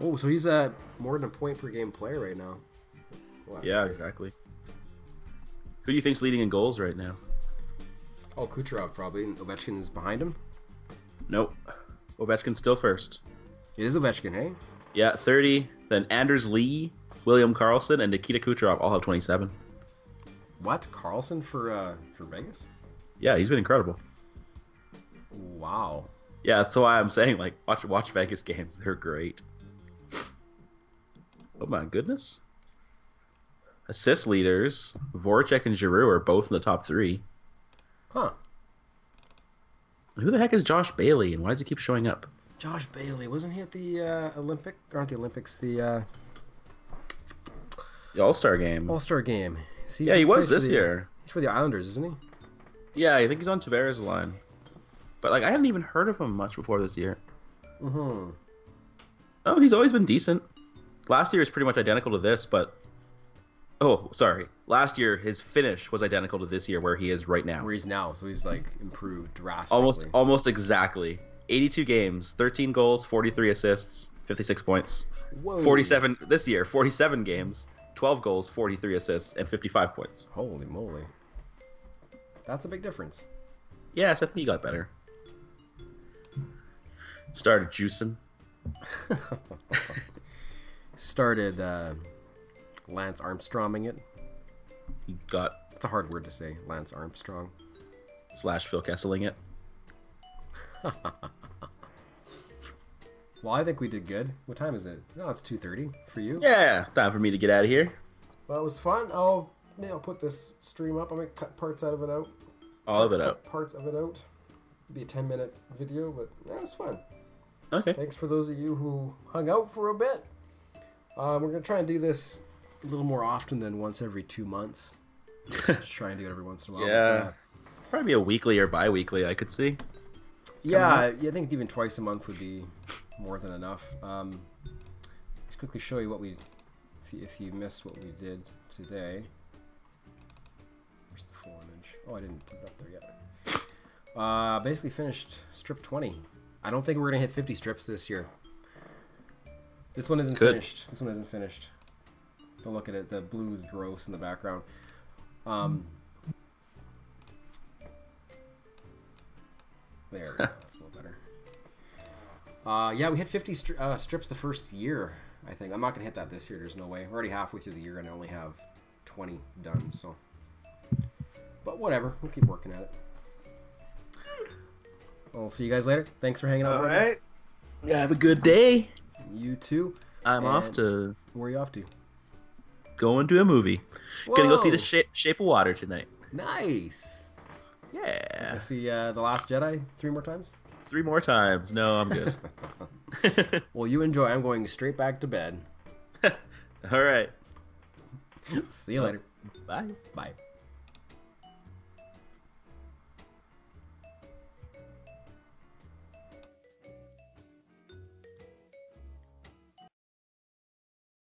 Oh, so he's a more than a point per game player right now. Well, Yeah, great. exactly. Who do you think's leading in goals right now? Oh, Kucherov probably. And Ovechkin is behind him. Nope. Ovechkin's still first. It is Ovechkin, hey? Yeah, 30. Then Anders Lee, William Karlsson, and Nikita Kucherov all have 27. What Karlsson for uh, for Vegas? Yeah, he's been incredible. Wow. Yeah, that's why I'm saying like watch watch Vegas games. They're great. Oh my goodness. assist leaders, Voracek and Giroux are both in the top three. Huh. Who the heck is Josh Bailey, and why does he keep showing up? Josh Bailey wasn't he at the uh, Olympic? Aren't the Olympics the uh, The All Star game. All Star game? See, yeah, he was this the- year. He's for the Islanders, isn't he? Yeah, I think he's on Tavares' line. But like, I hadn't even heard of him much before this year. Mm-hmm. Oh, he's always been decent. Last year is pretty much identical to this, but oh, sorry. Last year his finish was identical to this year, where he is right now. Where he's now, so he's like improved drastically. Almost, almost exactly. 82 games, 13 goals, 43 assists, 56 points. Whoa. 47 this year, 47 games, 12 goals, 43 assists, and 55 points. Holy moly. That's a big difference. Yeah, so I think he got better. Started juicing. *laughs* Started uh, Lance Armstronging it. He got It's a hard word to say, Lance Armstrong. slash Phil Kesseling it. *laughs* Well, I think we did good. What time is it? No, it's 2.30 for you. Yeah, time for me to get out of here. Well, it was fun. I'll, maybe I'll put this stream up. I'm going to cut parts out of it out. All of it Cut out. parts of it out. It'll be a 10 minute video, but yeah, it was fun. Okay. Thanks for those of you who hung out for a bit. Um, we're gonna try and do this a little more often than once every two months. *laughs* Just try and do it every once in a while. Yeah. Probably be a weekly or bi-weekly. I could see. yeah, yeah. I think even twice a month would be more than enough. Um, just quickly show you what we, if you, if you missed what we did today. Where's the full image? Oh, I didn't put it up there yet. Uh, basically finished strip 20. I don't think we're gonna hit 50 strips this year. This one isn't Good. finished. This one isn't finished. Don't look at it. The blue is gross in the background. Um, there, we go. *laughs* that's a little better. Uh, yeah, we hit 50 stri- uh, strips the first year. I think I'm not gonna hit that this year. There's no way. We're already halfway through the year and I only have 20 done. So, but whatever. We'll keep working at it. I'll see you guys later. Thanks for hanging out. All Morgan. right. Yeah, have a good day. You too. I'm off to Where are you off to? go into a movie. Gonna go see the shape, shape of Water tonight. Nice. Yeah. I see uh, the Last Jedi three more times. Three more times. No, I'm good. *laughs* *laughs* Well, you enjoy. I'm going straight back to bed. *laughs* All right. See you later. Bye. Bye.